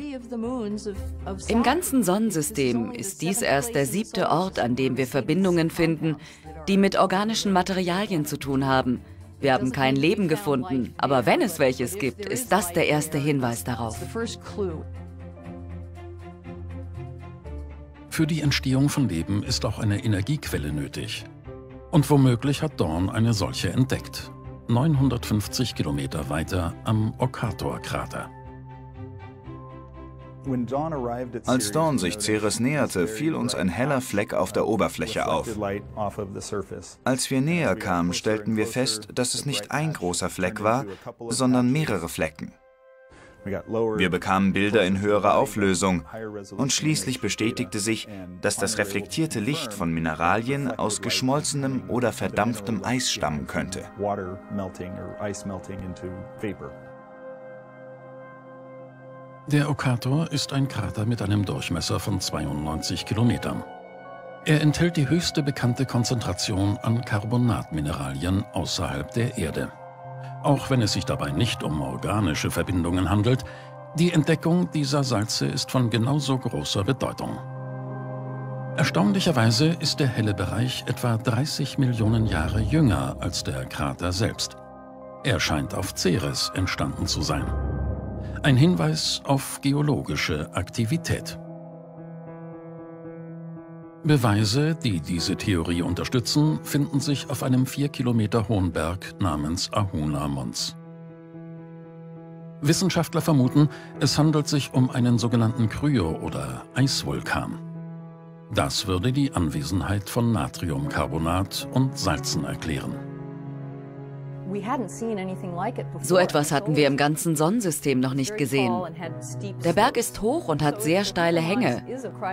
Im ganzen Sonnensystem ist dies erst der siebte Ort, an dem wir Verbindungen finden, die mit organischen Materialien zu tun haben. Wir haben kein Leben gefunden, aber wenn es welches gibt, ist das der erste Hinweis darauf. Für die Entstehung von Leben ist auch eine Energiequelle nötig. Und womöglich hat Dawn eine solche entdeckt. 950 Kilometer weiter am Okator-Krater. Als Dawn sich Ceres näherte, fiel uns ein heller Fleck auf der Oberfläche auf. Als wir näher kamen, stellten wir fest, dass es nicht ein großer Fleck war, sondern mehrere Flecken. Wir bekamen Bilder in höherer Auflösung und schließlich bestätigte sich, dass das reflektierte Licht von Mineralien aus geschmolzenem oder verdampftem Eis stammen könnte. Der Okator ist ein Krater mit einem Durchmesser von 92 Kilometern. Er enthält die höchste bekannte Konzentration an Carbonatmineralien außerhalb der Erde auch wenn es sich dabei nicht um organische Verbindungen handelt, die Entdeckung dieser Salze ist von genauso großer Bedeutung. Erstaunlicherweise ist der helle Bereich etwa 30 Millionen Jahre jünger als der Krater selbst. Er scheint auf Ceres entstanden zu sein. Ein Hinweis auf geologische Aktivität. Beweise, die diese Theorie unterstützen, finden sich auf einem vier Kilometer hohen Berg namens Ahuna Mons. Wissenschaftler vermuten, es handelt sich um einen sogenannten Kryo- oder Eisvulkan. Das würde die Anwesenheit von Natriumcarbonat und Salzen erklären. So etwas hatten wir im ganzen Sonnensystem noch nicht gesehen. Der Berg ist hoch und hat sehr steile Hänge.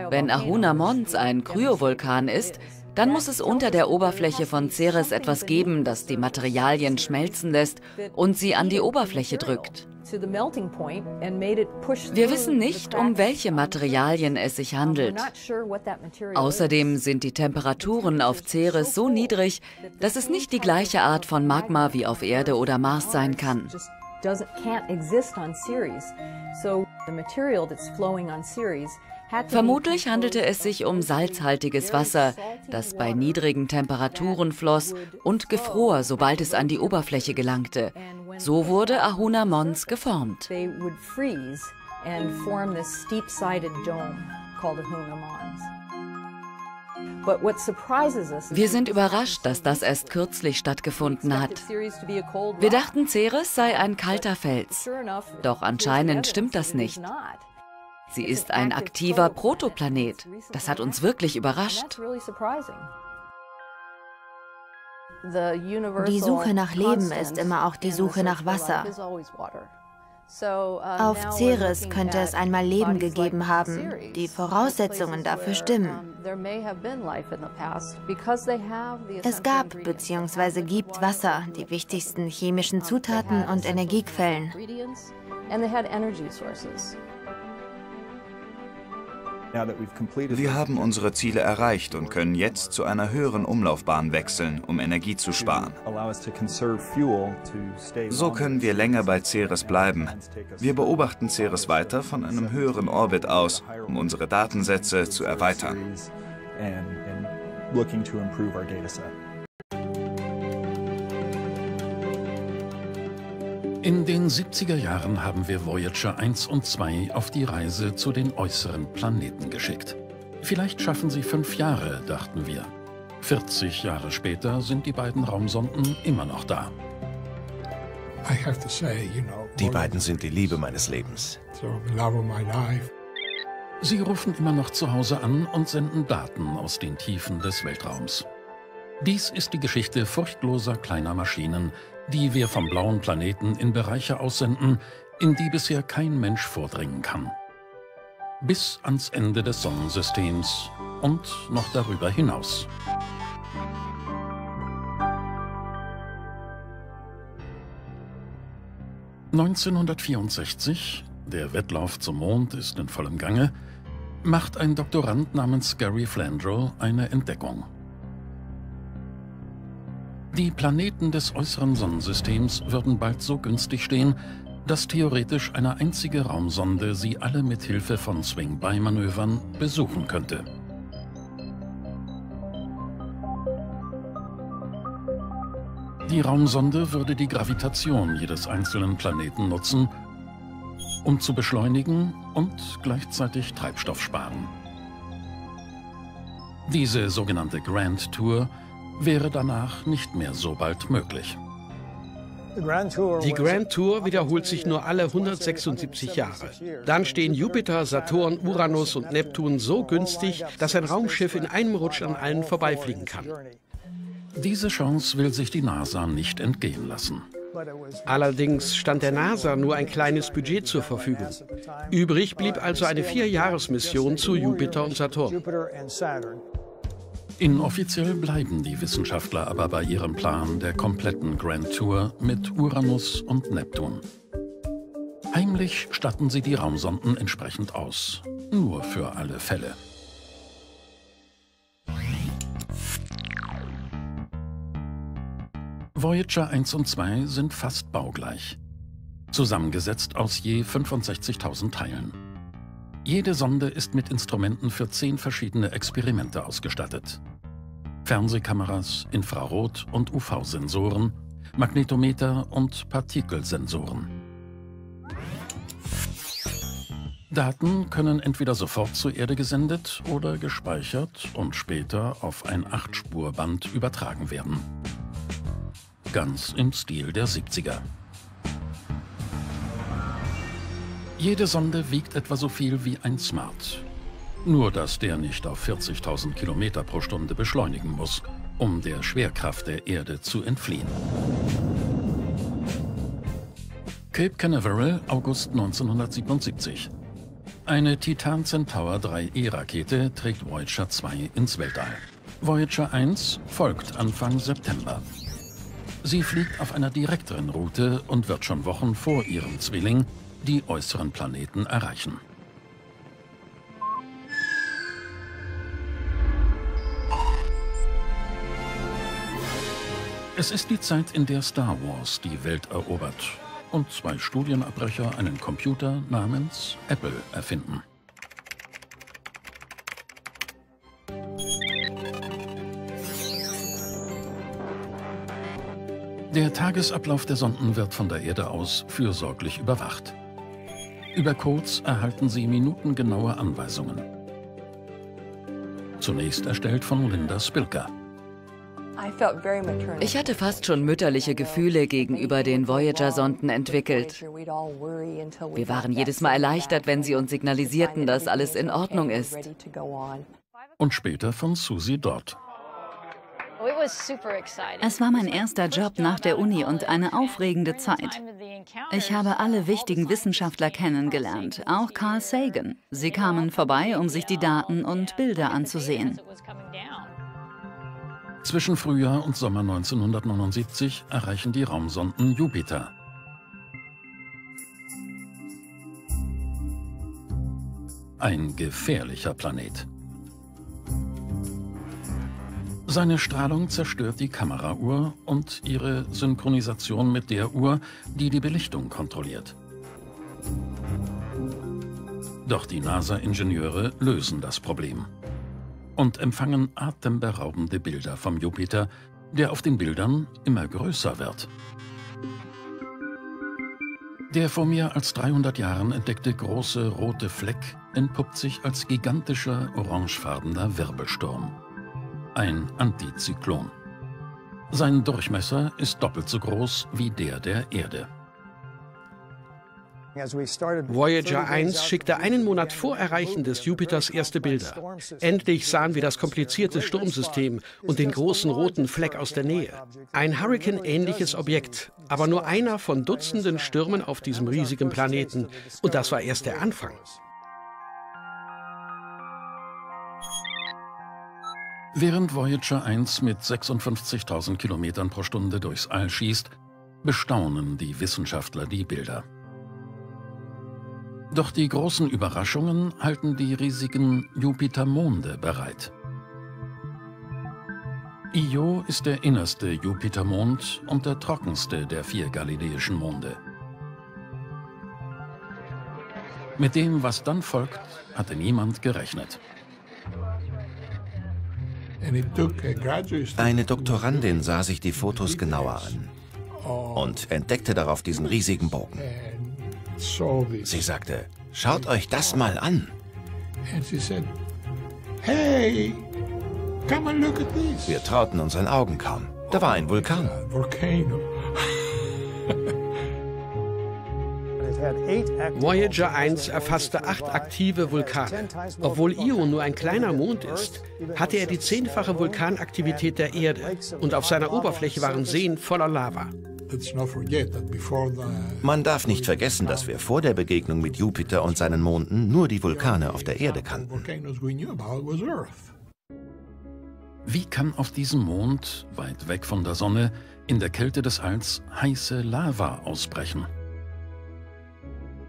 Wenn Ahuna Mons ein Kryovulkan ist, dann muss es unter der Oberfläche von Ceres etwas geben, das die Materialien schmelzen lässt und sie an die Oberfläche drückt. Wir wissen nicht, um welche Materialien es sich handelt. Außerdem sind die Temperaturen auf Ceres so niedrig, dass es nicht die gleiche Art von Magma wie auf Erde oder Mars sein kann. Vermutlich handelte es sich um salzhaltiges Wasser, das bei niedrigen Temperaturen floss und gefror, sobald es an die Oberfläche gelangte. So wurde Ahuna Mons geformt. Wir sind überrascht, dass das erst kürzlich stattgefunden hat. Wir dachten, Ceres sei ein kalter Fels. Doch anscheinend stimmt das nicht. Sie ist ein aktiver Protoplanet. Das hat uns wirklich überrascht. Die Suche nach Leben ist immer auch die Suche nach Wasser. Auf Ceres könnte es einmal Leben gegeben haben. Die Voraussetzungen dafür stimmen. Es gab bzw. gibt Wasser, die wichtigsten chemischen Zutaten und Energiequellen. Wir haben unsere Ziele erreicht und können jetzt zu einer höheren Umlaufbahn wechseln, um Energie zu sparen. So können wir länger bei Ceres bleiben. Wir beobachten Ceres weiter von einem höheren Orbit aus, um unsere Datensätze zu erweitern. In den 70er Jahren haben wir Voyager 1 und 2 auf die Reise zu den äußeren Planeten geschickt. Vielleicht schaffen sie fünf Jahre, dachten wir. 40 Jahre später sind die beiden Raumsonden immer noch da. Die beiden sind die Liebe meines Lebens. Sie rufen immer noch zu Hause an und senden Daten aus den Tiefen des Weltraums. Dies ist die Geschichte furchtloser kleiner Maschinen, die wir vom blauen Planeten in Bereiche aussenden, in die bisher kein Mensch vordringen kann. Bis ans Ende des Sonnensystems und noch darüber hinaus. ...1964, der Wettlauf zum Mond ist in vollem Gange, macht ein Doktorand namens Gary Flandreau eine Entdeckung. Die Planeten des äußeren Sonnensystems würden bald so günstig stehen, dass theoretisch eine einzige Raumsonde sie alle mit Hilfe von Swing-By-Manövern besuchen könnte. Die Raumsonde würde die Gravitation jedes einzelnen Planeten nutzen, um zu beschleunigen und gleichzeitig Treibstoff sparen. Diese sogenannte Grand Tour wäre danach nicht mehr so bald möglich. Die Grand Tour wiederholt sich nur alle 176 Jahre. Dann stehen Jupiter, Saturn, Uranus und Neptun so günstig, dass ein Raumschiff in einem Rutsch an allen vorbeifliegen kann. Diese Chance will sich die NASA nicht entgehen lassen. Allerdings stand der NASA nur ein kleines Budget zur Verfügung. Übrig blieb also eine Vierjahresmission zu Jupiter und Saturn. Inoffiziell bleiben die Wissenschaftler aber bei ihrem Plan der kompletten Grand Tour mit Uranus und Neptun. Heimlich statten sie die Raumsonden entsprechend aus. Nur für alle Fälle. Voyager 1 und 2 sind fast baugleich. Zusammengesetzt aus je 65.000 Teilen. Jede Sonde ist mit Instrumenten für zehn verschiedene Experimente ausgestattet. Fernsehkameras, Infrarot- und UV-Sensoren, Magnetometer und Partikelsensoren. Daten können entweder sofort zur Erde gesendet oder gespeichert und später auf ein 8-Spur-Band übertragen werden. Ganz im Stil der 70er. Jede Sonde wiegt etwa so viel wie ein Smart. Nur, dass der nicht auf 40.000 Kilometer pro Stunde beschleunigen muss, um der Schwerkraft der Erde zu entfliehen. Cape Canaveral, August 1977. Eine Titan Centaur 3E-Rakete trägt Voyager 2 ins Weltall. Voyager 1 folgt Anfang September. Sie fliegt auf einer direkteren Route und wird schon Wochen vor ihrem Zwilling die äußeren Planeten erreichen. Es ist die Zeit, in der Star Wars die Welt erobert und zwei Studienabbrecher einen Computer namens Apple erfinden. Der Tagesablauf der Sonden wird von der Erde aus fürsorglich überwacht. Über Codes erhalten sie minutengenaue Anweisungen. zunächst erstellt von Linda Spilker. Ich hatte fast schon mütterliche Gefühle gegenüber den Voyager-Sonden entwickelt. Wir waren jedes Mal erleichtert, wenn sie uns signalisierten, dass alles in Ordnung ist. Und später von Susie Dodd. Es war mein erster Job nach der Uni und eine aufregende Zeit. Ich habe alle wichtigen Wissenschaftler kennengelernt, auch Carl Sagan. Sie kamen vorbei, um sich die Daten und Bilder anzusehen. Zwischen Frühjahr und Sommer 1979 erreichen die Raumsonden Jupiter. Ein gefährlicher Planet. Seine Strahlung zerstört die Kamerauhr und ihre Synchronisation mit der Uhr, die die Belichtung kontrolliert. Doch die NASA-Ingenieure lösen das Problem und empfangen atemberaubende Bilder vom Jupiter, der auf den Bildern immer größer wird. Der vor mehr als 300 Jahren entdeckte große rote Fleck entpuppt sich als gigantischer orangefarbener Wirbelsturm. Ein Antizyklon. Sein Durchmesser ist doppelt so groß wie der der Erde. Voyager 1 schickte einen Monat vor Erreichen des Jupiters erste Bilder. Endlich sahen wir das komplizierte Sturmsystem und den großen roten Fleck aus der Nähe. Ein Hurricane-ähnliches Objekt, aber nur einer von Dutzenden Stürmen auf diesem riesigen Planeten. Und das war erst der Anfang. Während Voyager 1 mit 56.000 Kilometern pro Stunde durchs All schießt, bestaunen die Wissenschaftler die Bilder. Doch die großen Überraschungen halten die riesigen Jupitermonde bereit. Io ist der innerste Jupitermond und der trockenste der vier galileischen Monde. Mit dem, was dann folgt, hatte niemand gerechnet. Eine Doktorandin sah sich die Fotos genauer an und entdeckte darauf diesen riesigen Bogen. Sie sagte, schaut euch das mal an. Wir trauten unseren Augen kaum. Da war ein Vulkan. Voyager 1 erfasste acht aktive Vulkane. Obwohl Io nur ein kleiner Mond ist, hatte er die zehnfache Vulkanaktivität der Erde und auf seiner Oberfläche waren Seen voller Lava. Man darf nicht vergessen, dass wir vor der Begegnung mit Jupiter und seinen Monden nur die Vulkane auf der Erde kannten. Wie kann auf diesem Mond, weit weg von der Sonne, in der Kälte des Alls heiße Lava ausbrechen?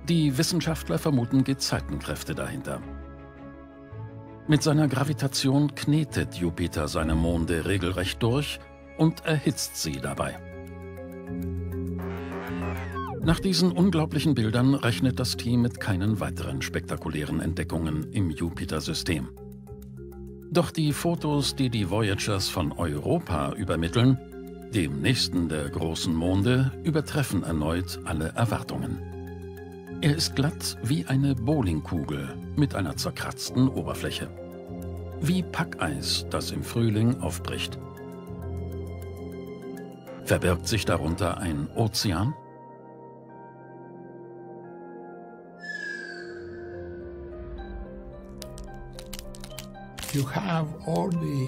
Die Wissenschaftler vermuten Gezeitenkräfte dahinter. Mit seiner Gravitation knetet Jupiter seine Monde regelrecht durch und erhitzt sie dabei. Nach diesen unglaublichen Bildern rechnet das Team mit keinen weiteren spektakulären Entdeckungen im Jupiter-System. Doch die Fotos, die die Voyagers von Europa übermitteln, dem nächsten der großen Monde, übertreffen erneut alle Erwartungen. Er ist glatt wie eine Bowlingkugel mit einer zerkratzten Oberfläche. Wie Packeis, das im Frühling aufbricht. Verbirgt sich darunter ein Ozean?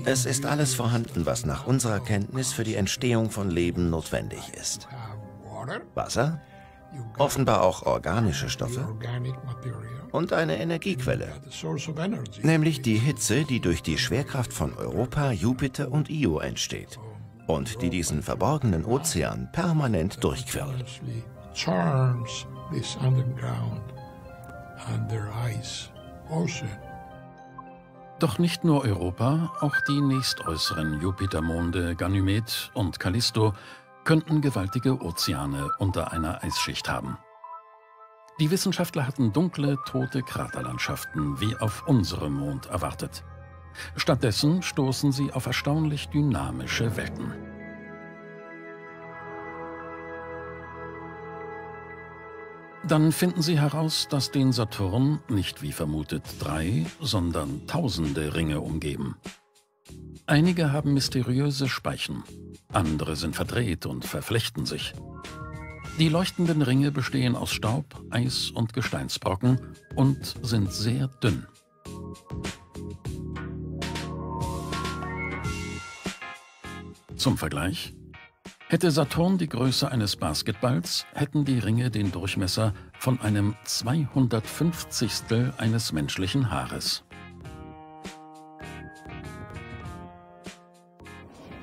Es ist alles vorhanden, was nach unserer Kenntnis für die Entstehung von Leben notwendig ist. Wasser, offenbar auch organische Stoffe und eine Energiequelle, nämlich die Hitze, die durch die Schwerkraft von Europa, Jupiter und Io entsteht und die diesen verborgenen Ozean permanent durchquirlt. Doch nicht nur Europa, auch die nächstäußeren Jupitermonde Ganymed und Callisto könnten gewaltige Ozeane unter einer Eisschicht haben. Die Wissenschaftler hatten dunkle, tote Kraterlandschaften wie auf unserem Mond erwartet. Stattdessen stoßen sie auf erstaunlich dynamische Welten. Dann finden sie heraus, dass den Saturn nicht wie vermutet drei, sondern tausende Ringe umgeben. Einige haben mysteriöse Speichen, andere sind verdreht und verflechten sich. Die leuchtenden Ringe bestehen aus Staub, Eis und Gesteinsbrocken und sind sehr dünn. Zum Vergleich, hätte Saturn die Größe eines Basketballs, hätten die Ringe den Durchmesser von einem 250. eines menschlichen Haares.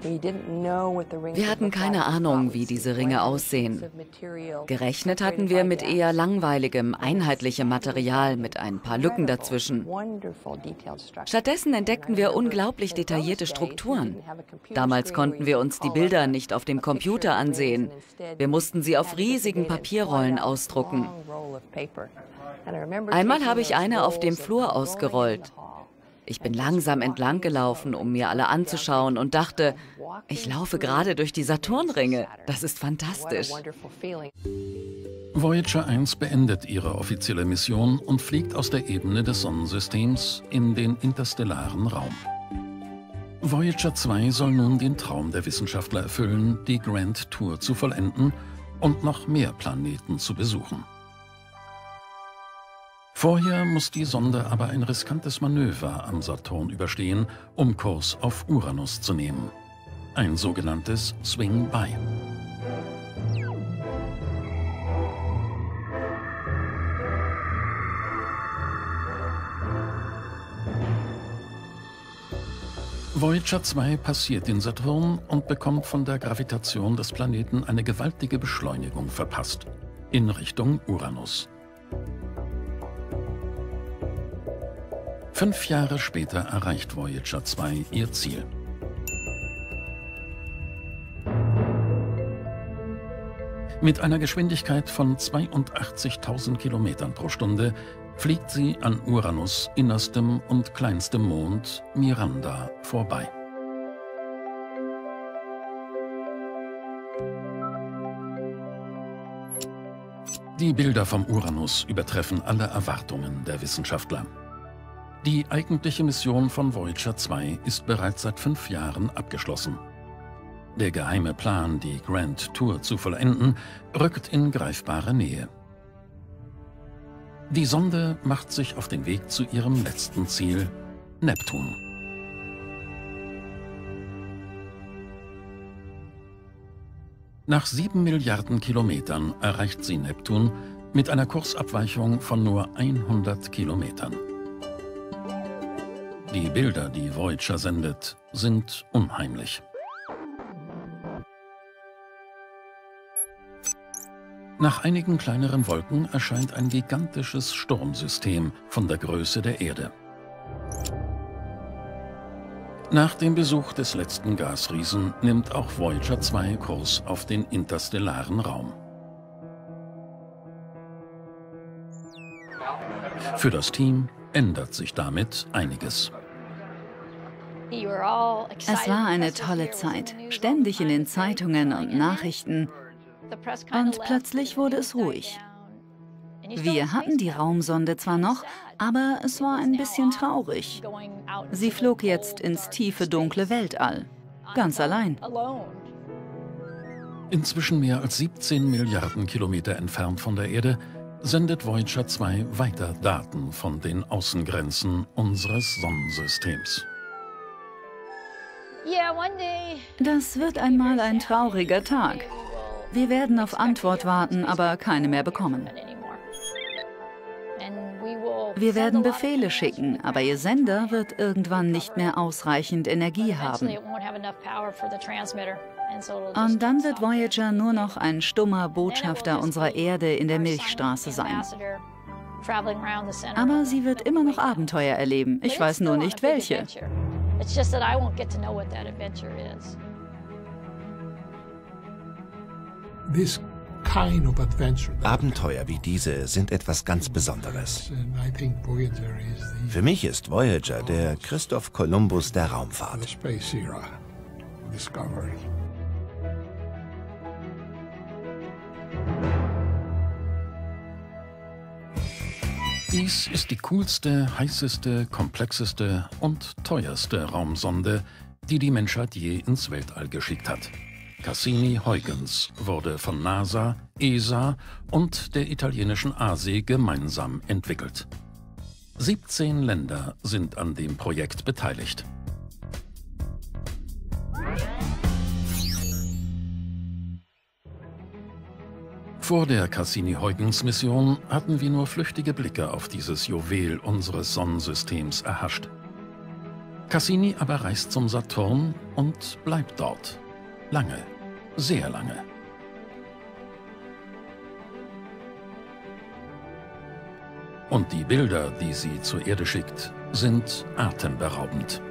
Wir hatten keine Ahnung, wie diese Ringe aussehen. Gerechnet hatten wir mit eher langweiligem, einheitlichem Material mit ein paar Lücken dazwischen. Stattdessen entdeckten wir unglaublich detaillierte Strukturen. Damals konnten wir uns die Bilder nicht auf dem Computer ansehen. Wir mussten sie auf riesigen Papierrollen ausdrucken. Einmal habe ich eine auf dem Flur ausgerollt. Ich bin langsam entlang gelaufen, um mir alle anzuschauen und dachte, ich laufe gerade durch die Saturnringe. Das ist fantastisch. Voyager 1 beendet ihre offizielle Mission und fliegt aus der Ebene des Sonnensystems in den interstellaren Raum. Voyager 2 soll nun den Traum der Wissenschaftler erfüllen, die Grand Tour zu vollenden und noch mehr Planeten zu besuchen. Vorher muss die Sonde aber ein riskantes Manöver am Saturn überstehen, um Kurs auf Uranus zu nehmen. Ein sogenanntes Swing-By. Voyager 2 passiert den Saturn und bekommt von der Gravitation des Planeten eine gewaltige Beschleunigung verpasst. In Richtung Uranus. Fünf Jahre später erreicht Voyager 2 ihr Ziel. Mit einer Geschwindigkeit von 82.000 Kilometern pro Stunde fliegt sie an Uranus innerstem und kleinstem Mond Miranda vorbei. Die Bilder vom Uranus übertreffen alle Erwartungen der Wissenschaftler. Die eigentliche Mission von Voyager 2 ist bereits seit fünf Jahren abgeschlossen. Der geheime Plan, die Grand Tour zu vollenden, rückt in greifbare Nähe. Die Sonde macht sich auf den Weg zu ihrem letzten Ziel, Neptun. Nach sieben Milliarden Kilometern erreicht sie Neptun mit einer Kursabweichung von nur 100 Kilometern. Die Bilder, die Voyager sendet, sind unheimlich. Nach einigen kleineren Wolken erscheint ein gigantisches Sturmsystem von der Größe der Erde. Nach dem Besuch des letzten Gasriesen nimmt auch Voyager 2 Kurs auf den interstellaren Raum. Für das Team ändert sich damit einiges. Es war eine tolle Zeit, ständig in den Zeitungen und Nachrichten. Und plötzlich wurde es ruhig. Wir hatten die Raumsonde zwar noch, aber es war ein bisschen traurig. Sie flog jetzt ins tiefe, dunkle Weltall. Ganz allein. Inzwischen mehr als 17 Milliarden Kilometer entfernt von der Erde sendet Voyager 2 weiter Daten von den Außengrenzen unseres Sonnensystems. Das wird einmal ein trauriger Tag. Wir werden auf Antwort warten, aber keine mehr bekommen. Wir werden Befehle schicken, aber Ihr Sender wird irgendwann nicht mehr ausreichend Energie haben. Und dann wird Voyager nur noch ein stummer Botschafter unserer Erde in der Milchstraße sein. Aber sie wird immer noch Abenteuer erleben. Ich weiß nur nicht welche. It's just that I won't get to know what that adventure is. This Abenteuer wie diese sind etwas ganz Besonderes. Für mich ist Voyager der Christoph Kolumbus der Raumfahrt. Dies ist die coolste, heißeste, komplexeste und teuerste Raumsonde, die die Menschheit je ins Weltall geschickt hat. Cassini-Huygens wurde von NASA, ESA und der italienischen ASE gemeinsam entwickelt. 17 Länder sind an dem Projekt beteiligt. Vor der Cassini-Huygens-Mission hatten wir nur flüchtige Blicke auf dieses Juwel unseres Sonnensystems erhascht. Cassini aber reist zum Saturn und bleibt dort. Lange, sehr lange. Und die Bilder, die sie zur Erde schickt, sind atemberaubend.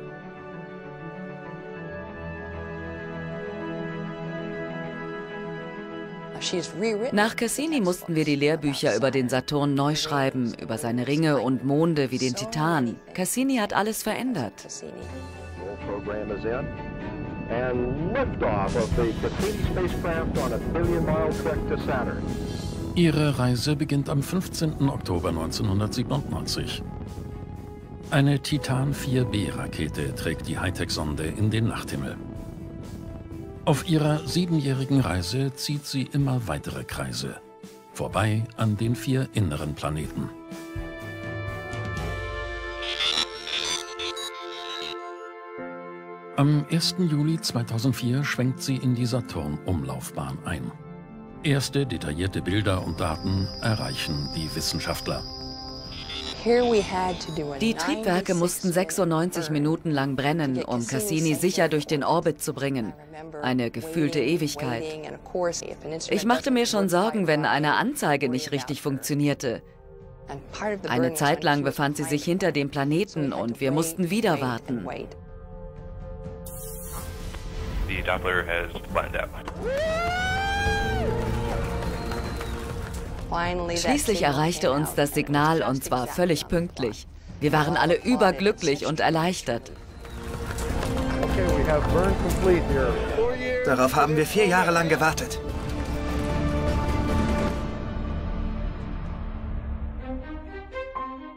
Nach Cassini mussten wir die Lehrbücher über den Saturn neu schreiben, über seine Ringe und Monde wie den Titan. Cassini hat alles verändert. Ihre Reise beginnt am 15. Oktober 1997. Eine Titan 4B-Rakete trägt die Hightech-Sonde in den Nachthimmel. Auf ihrer siebenjährigen Reise zieht sie immer weitere Kreise, vorbei an den vier inneren Planeten. Am 1. Juli 2004 schwenkt sie in die Saturn-Umlaufbahn ein. Erste detaillierte Bilder und Daten erreichen die Wissenschaftler. Die Triebwerke mussten 96 Minuten lang brennen, um Cassini sicher durch den Orbit zu bringen. Eine gefühlte Ewigkeit. Ich machte mir schon Sorgen, wenn eine Anzeige nicht richtig funktionierte. Eine Zeit lang befand sie sich hinter dem Planeten und wir mussten wieder warten. The Doppler has flattened out. Schließlich erreichte uns das Signal und zwar völlig pünktlich. Wir waren alle überglücklich und erleichtert. Darauf haben wir vier Jahre lang gewartet.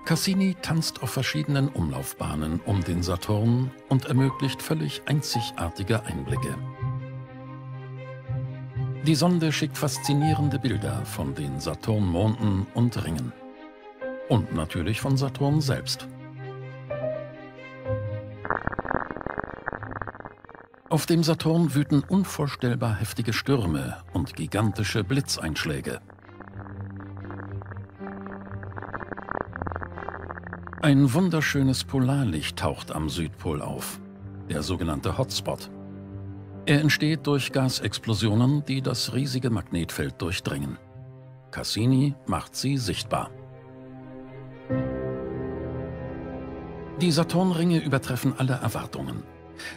Cassini tanzt auf verschiedenen Umlaufbahnen um den Saturn und ermöglicht völlig einzigartige Einblicke. Die Sonde schickt faszinierende Bilder von den Saturnmonden und Ringen. Und natürlich von Saturn selbst. Auf dem Saturn wüten unvorstellbar heftige Stürme und gigantische Blitzeinschläge. Ein wunderschönes Polarlicht taucht am Südpol auf, der sogenannte Hotspot. Er entsteht durch Gasexplosionen, die das riesige Magnetfeld durchdringen. Cassini macht sie sichtbar. Die Saturnringe übertreffen alle Erwartungen.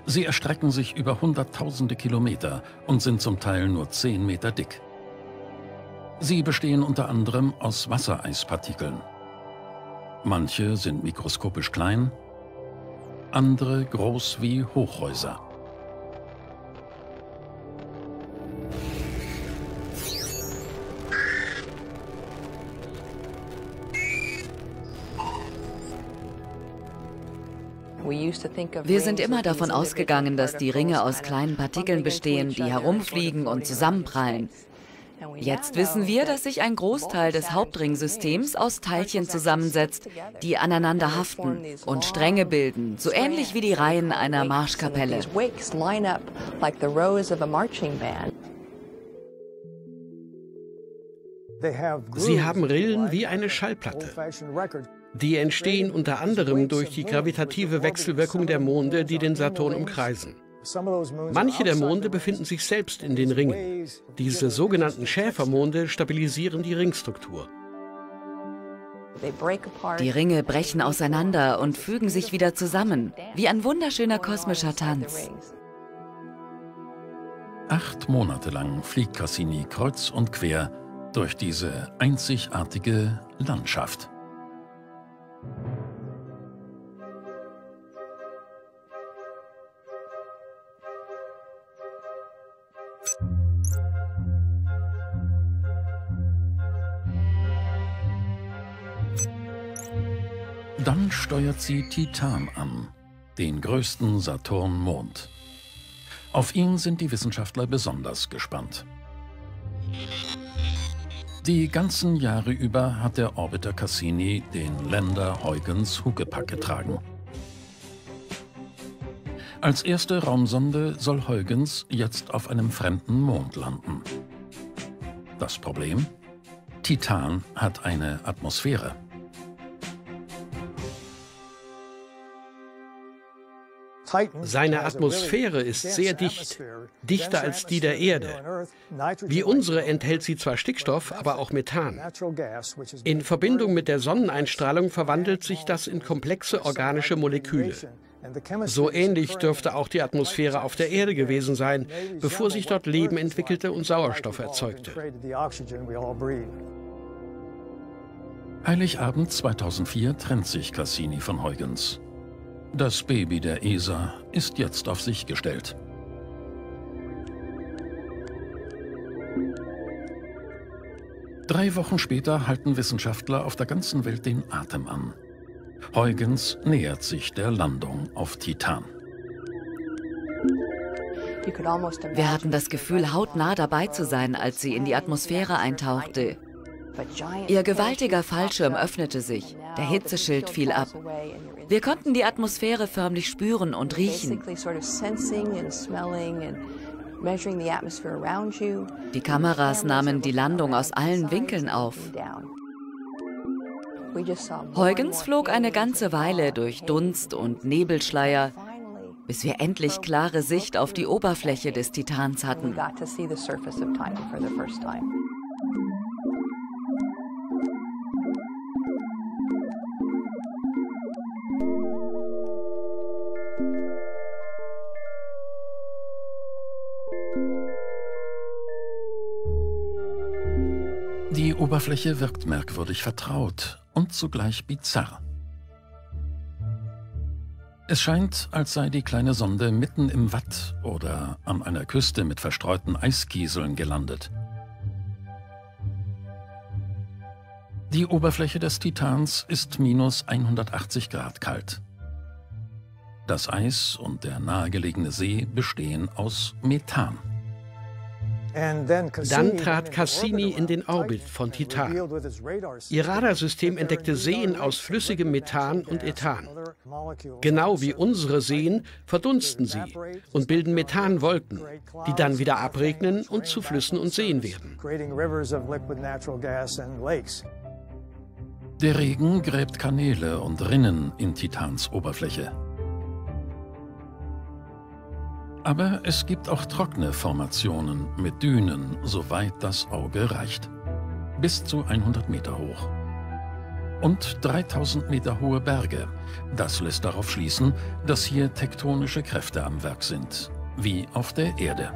Sie erstrecken sich über hunderttausende Kilometer und sind zum Teil nur zehn Meter dick. Sie bestehen unter anderem aus Wassereispartikeln. Manche sind mikroskopisch klein, andere groß wie Hochhäuser. Wir sind immer davon ausgegangen, dass die Ringe aus kleinen Partikeln bestehen, die herumfliegen und zusammenprallen. Jetzt wissen wir, dass sich ein Großteil des Hauptringsystems aus Teilchen zusammensetzt, die aneinander haften und Stränge bilden, so ähnlich wie die Reihen einer Marschkapelle. Sie haben Rillen wie eine Schallplatte. Die entstehen unter anderem durch die gravitative Wechselwirkung der Monde, die den Saturn umkreisen. Manche der Monde befinden sich selbst in den Ringen. Diese sogenannten Schäfermonde stabilisieren die Ringstruktur. Die Ringe brechen auseinander und fügen sich wieder zusammen, wie ein wunderschöner kosmischer Tanz. Acht Monate lang fliegt Cassini kreuz und quer durch diese einzigartige Landschaft. Dann steuert sie Titan an, den größten Saturn-Mond. Auf ihn sind die Wissenschaftler besonders gespannt. Die ganzen Jahre über hat der Orbiter Cassini den Länder Huygens Huckepack getragen. Als erste Raumsonde soll Huygens jetzt auf einem fremden Mond landen. Das Problem? Titan hat eine Atmosphäre. Seine Atmosphäre ist sehr dicht, dichter als die der Erde. Wie unsere enthält sie zwar Stickstoff, aber auch Methan. In Verbindung mit der Sonneneinstrahlung verwandelt sich das in komplexe organische Moleküle. So ähnlich dürfte auch die Atmosphäre auf der Erde gewesen sein, bevor sich dort Leben entwickelte und Sauerstoff erzeugte. Heiligabend 2004 trennt sich Cassini von Huygens. Das Baby der ESA ist jetzt auf sich gestellt. Drei Wochen später halten Wissenschaftler auf der ganzen Welt den Atem an. Huygens nähert sich der Landung auf Titan. Wir hatten das Gefühl, hautnah dabei zu sein, als sie in die Atmosphäre eintauchte. Ihr gewaltiger Fallschirm öffnete sich, der Hitzeschild fiel ab. Wir konnten die Atmosphäre förmlich spüren und riechen. Die Kameras nahmen die Landung aus allen Winkeln auf. Huygens flog eine ganze Weile durch Dunst und Nebelschleier, bis wir endlich klare Sicht auf die Oberfläche des Titans hatten. Oberfläche wirkt merkwürdig vertraut und zugleich bizarr. Es scheint, als sei die kleine Sonde mitten im Watt oder an einer Küste mit verstreuten Eiskieseln gelandet. Die Oberfläche des Titans ist minus 180 Grad kalt. Das Eis und der nahegelegene See bestehen aus Methan. Dann trat Cassini in den Orbit von Titan. Ihr Radarsystem entdeckte Seen aus flüssigem Methan und Ethan. Genau wie unsere Seen verdunsten sie und bilden Methanwolken, die dann wieder abregnen und zu Flüssen und Seen werden. Der Regen gräbt Kanäle und Rinnen in Titans Oberfläche. Aber es gibt auch trockene Formationen mit Dünen, soweit das Auge reicht. Bis zu 100 Meter hoch. Und 3000 Meter hohe Berge. Das lässt darauf schließen, dass hier tektonische Kräfte am Werk sind, wie auf der Erde.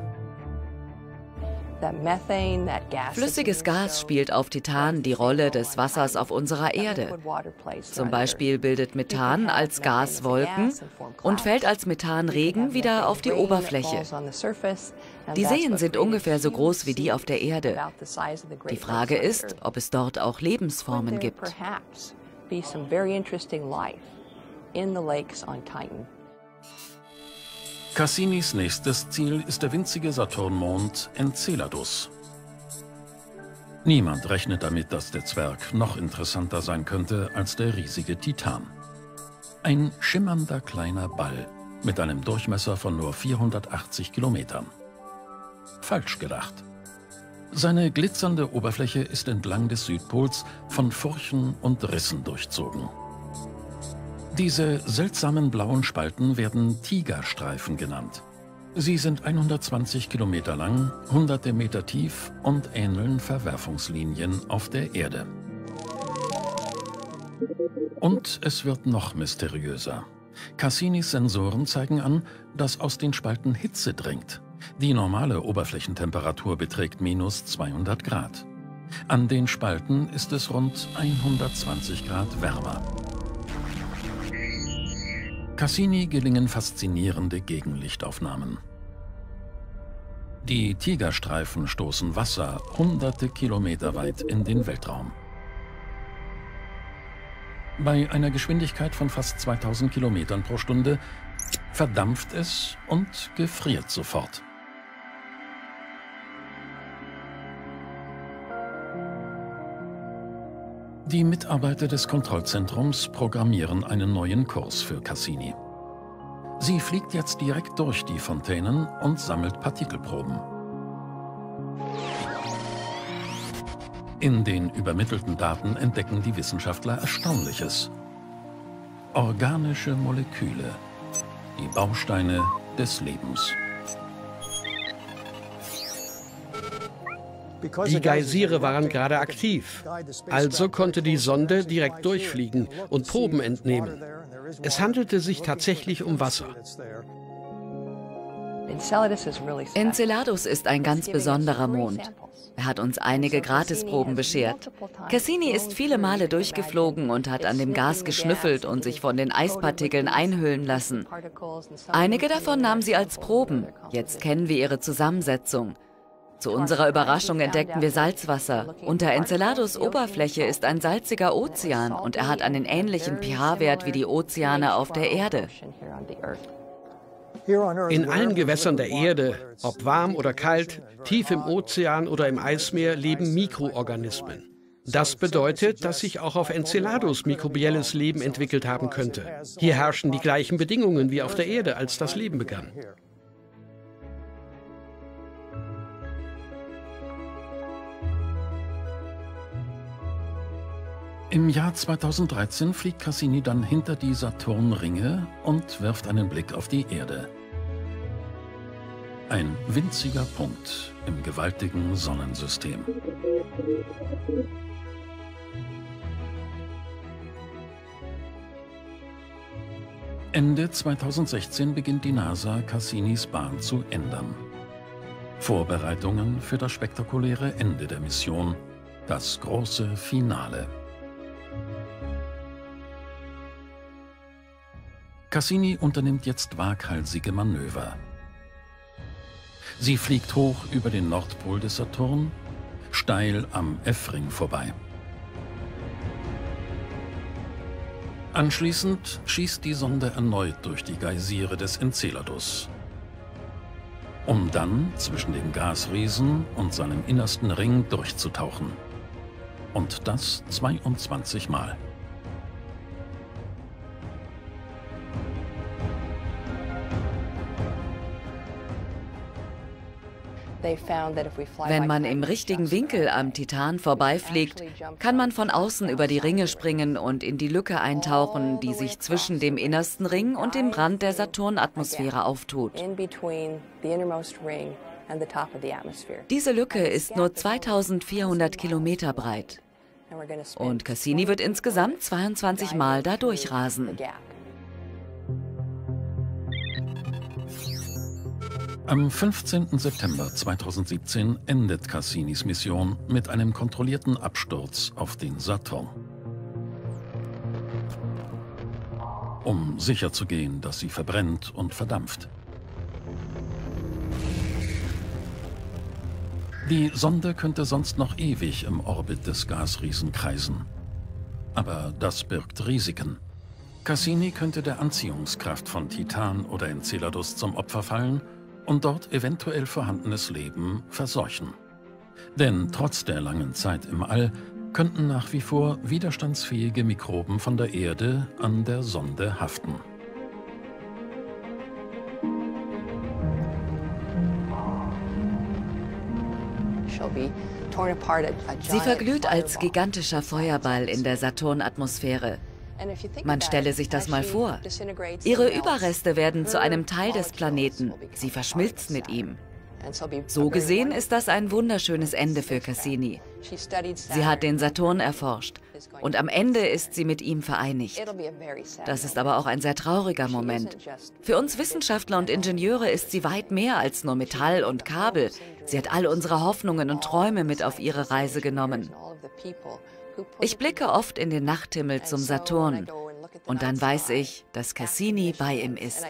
Flüssiges Gas spielt auf Titan die Rolle des Wassers auf unserer Erde. Zum Beispiel bildet Methan als Gas Wolken und fällt als Methanregen wieder auf die Oberfläche. Die Seen sind ungefähr so groß wie die auf der Erde. Die Frage ist, ob es dort auch Lebensformen gibt. Cassinis nächstes Ziel ist der winzige Saturnmond Enceladus. Niemand rechnet damit, dass der Zwerg noch interessanter sein könnte als der riesige Titan. Ein schimmernder kleiner Ball mit einem Durchmesser von nur 480 Kilometern. Falsch gedacht. Seine glitzernde Oberfläche ist entlang des Südpols von Furchen und Rissen durchzogen. Diese seltsamen blauen Spalten werden Tigerstreifen genannt. Sie sind 120 Kilometer lang, hunderte Meter tief und ähneln Verwerfungslinien auf der Erde. Und es wird noch mysteriöser. Cassinis Sensoren zeigen an, dass aus den Spalten Hitze dringt. Die normale Oberflächentemperatur beträgt minus 200 Grad. An den Spalten ist es rund 120 Grad wärmer. Cassini gelingen faszinierende Gegenlichtaufnahmen. Die Tigerstreifen stoßen Wasser hunderte Kilometer weit in den Weltraum. Bei einer Geschwindigkeit von fast 2000 Kilometern pro Stunde verdampft es und gefriert sofort. Die Mitarbeiter des Kontrollzentrums programmieren einen neuen Kurs für Cassini. Sie fliegt jetzt direkt durch die Fontänen und sammelt Partikelproben. In den übermittelten Daten entdecken die Wissenschaftler Erstaunliches. Organische Moleküle, die Bausteine des Lebens. Die Geysire waren gerade aktiv, also konnte die Sonde direkt durchfliegen und Proben entnehmen. Es handelte sich tatsächlich um Wasser. Enceladus ist ein ganz besonderer Mond. Er hat uns einige Gratisproben beschert. Cassini ist viele Male durchgeflogen und hat an dem Gas geschnüffelt und sich von den Eispartikeln einhüllen lassen. Einige davon nahm sie als Proben. Jetzt kennen wir ihre Zusammensetzung. Zu unserer Überraschung entdeckten wir Salzwasser. Unter Enceladus Oberfläche ist ein salziger Ozean und er hat einen ähnlichen pH-Wert wie die Ozeane auf der Erde. In allen Gewässern der Erde, ob warm oder kalt, tief im Ozean oder im Eismeer, leben Mikroorganismen. Das bedeutet, dass sich auch auf Enceladus mikrobielles Leben entwickelt haben könnte. Hier herrschen die gleichen Bedingungen wie auf der Erde, als das Leben begann. Im Jahr 2013 fliegt Cassini dann hinter die Saturnringe und wirft einen Blick auf die Erde. Ein winziger Punkt im gewaltigen Sonnensystem. Ende 2016 beginnt die NASA, Cassinis Bahn zu ändern. Vorbereitungen für das spektakuläre Ende der Mission, das große Finale. Cassini unternimmt jetzt waghalsige Manöver. Sie fliegt hoch über den Nordpol des Saturn, steil am F-Ring vorbei. Anschließend schießt die Sonde erneut durch die Geysire des Enceladus, um dann zwischen dem Gasriesen und seinem innersten Ring durchzutauchen. Und das 22 Mal. Wenn man im richtigen Winkel am Titan vorbeifliegt, kann man von außen über die Ringe springen und in die Lücke eintauchen, die sich zwischen dem innersten Ring und dem Rand der Saturnatmosphäre auftut. Diese Lücke ist nur 2400 Kilometer breit. Und Cassini wird insgesamt 22 Mal da durchrasen. Am 15. September 2017 endet Cassinis Mission mit einem kontrollierten Absturz auf den Saturn. Um sicherzugehen, dass sie verbrennt und verdampft. Die Sonde könnte sonst noch ewig im Orbit des Gasriesen kreisen. Aber das birgt Risiken. Cassini könnte der Anziehungskraft von Titan oder Enceladus zum Opfer fallen und dort eventuell vorhandenes Leben verseuchen. Denn trotz der langen Zeit im All könnten nach wie vor widerstandsfähige Mikroben von der Erde an der Sonde haften. Sie verglüht als gigantischer Feuerball in der Saturnatmosphäre. Man stelle sich das mal vor. Ihre Überreste werden zu einem Teil des Planeten. Sie verschmilzt mit ihm. So gesehen ist das ein wunderschönes Ende für Cassini. Sie hat den Saturn erforscht und am Ende ist sie mit ihm vereinigt. Das ist aber auch ein sehr trauriger Moment. Für uns Wissenschaftler und Ingenieure ist sie weit mehr als nur Metall und Kabel. Sie hat all unsere Hoffnungen und Träume mit auf ihre Reise genommen. Ich blicke oft in den Nachthimmel zum Saturn und dann weiß ich, dass Cassini bei ihm ist.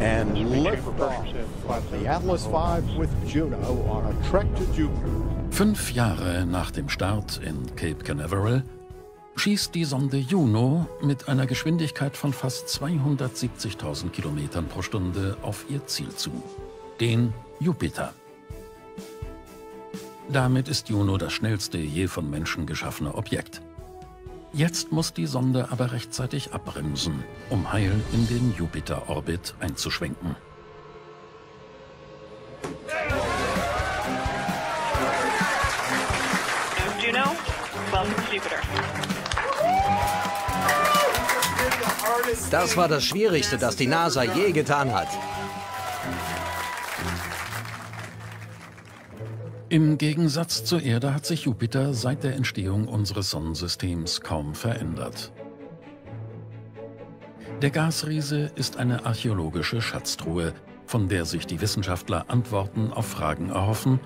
and lift off the Atlas V with Juno on a trek to Jupiter. Fünf Jahre nach dem Start in Cape Canaveral schießt die Sonde Juno mit einer Geschwindigkeit von fast 270.000 Kilometern pro Stunde auf ihr Ziel zu, den Jupiter. Damit ist Juno das schnellste je von Menschen geschaffene Objekt. Jetzt muss die Sonde aber rechtzeitig abbremsen, um heil in den Jupiter-Orbit einzuschwenken. Juno, welcome to Jupiter. Das war das Schwierigste, das die NASA je getan hat. Im Gegensatz zur Erde hat sich Jupiter seit der Entstehung unseres Sonnensystems kaum verändert. Der Gasriese ist eine archäologische Schatztruhe, von der sich die Wissenschaftler Antworten auf Fragen erhoffen,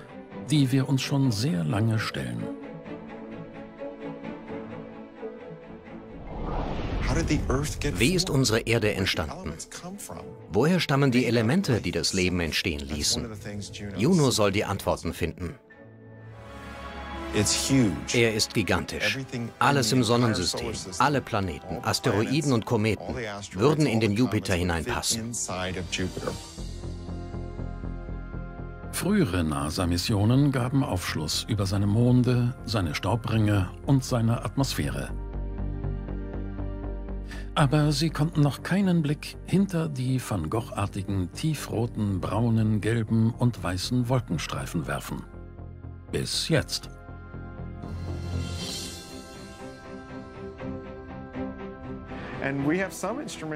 die wir uns schon sehr lange stellen. Wie ist unsere Erde entstanden? Woher stammen die Elemente, die das Leben entstehen ließen? Juno soll die Antworten finden. Er ist gigantisch. Alles im Sonnensystem, alle Planeten, Asteroiden und Kometen würden in den Jupiter hineinpassen. Frühere NASA-Missionen gaben Aufschluss über seine Monde, seine Staubringe und seine Atmosphäre. Aber sie konnten noch keinen Blick hinter die Van Gogh-artigen tiefroten, braunen, gelben und weißen Wolkenstreifen werfen. Bis jetzt.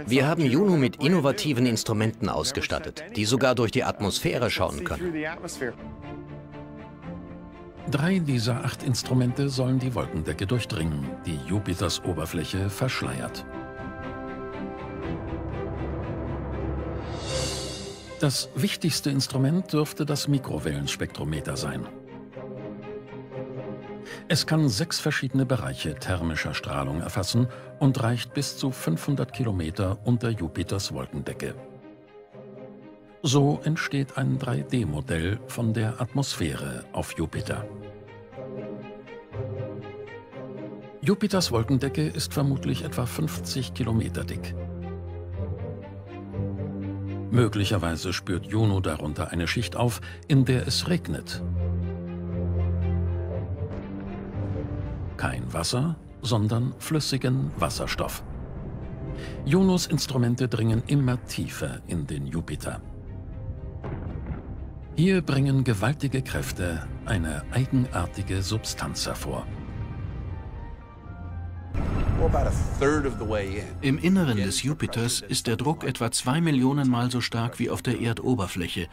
Wir haben Juno mit innovativen Instrumenten ausgestattet, die sogar durch die Atmosphäre schauen können. Drei dieser acht Instrumente sollen die Wolkendecke durchdringen, die Jupiters Oberfläche verschleiert. Das wichtigste Instrument dürfte das Mikrowellenspektrometer sein. Es kann sechs verschiedene Bereiche thermischer Strahlung erfassen und reicht bis zu 500 Kilometer unter Jupiters Wolkendecke. So entsteht ein 3D-Modell von der Atmosphäre auf Jupiter. Jupiters Wolkendecke ist vermutlich etwa 50 Kilometer dick. Möglicherweise spürt Juno darunter eine Schicht auf, in der es regnet. Kein Wasser, sondern flüssigen Wasserstoff. Junos Instrumente dringen immer tiefer in den Jupiter. Hier bringen gewaltige Kräfte eine eigenartige Substanz hervor. Im Inneren des Jupiters ist der Druck etwa zwei Millionen Mal so stark wie auf der Erdoberfläche,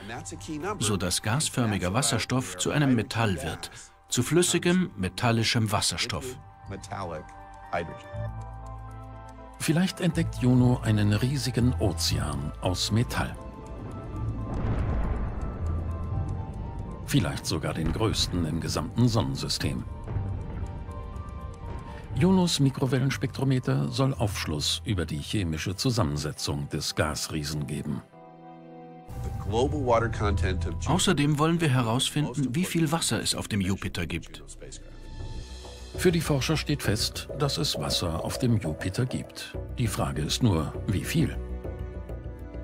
sodass gasförmiger Wasserstoff zu einem Metall wird, zu flüssigem, metallischem Wasserstoff. Vielleicht entdeckt Juno einen riesigen Ozean aus Metall. Vielleicht sogar den größten im gesamten Sonnensystem. Junos Mikrowellenspektrometer soll Aufschluss über die chemische Zusammensetzung des Gasriesen geben. Außerdem wollen wir herausfinden, wie viel Wasser es auf dem Jupiter gibt. Für die Forscher steht fest, dass es Wasser auf dem Jupiter gibt. Die Frage ist nur, wie viel?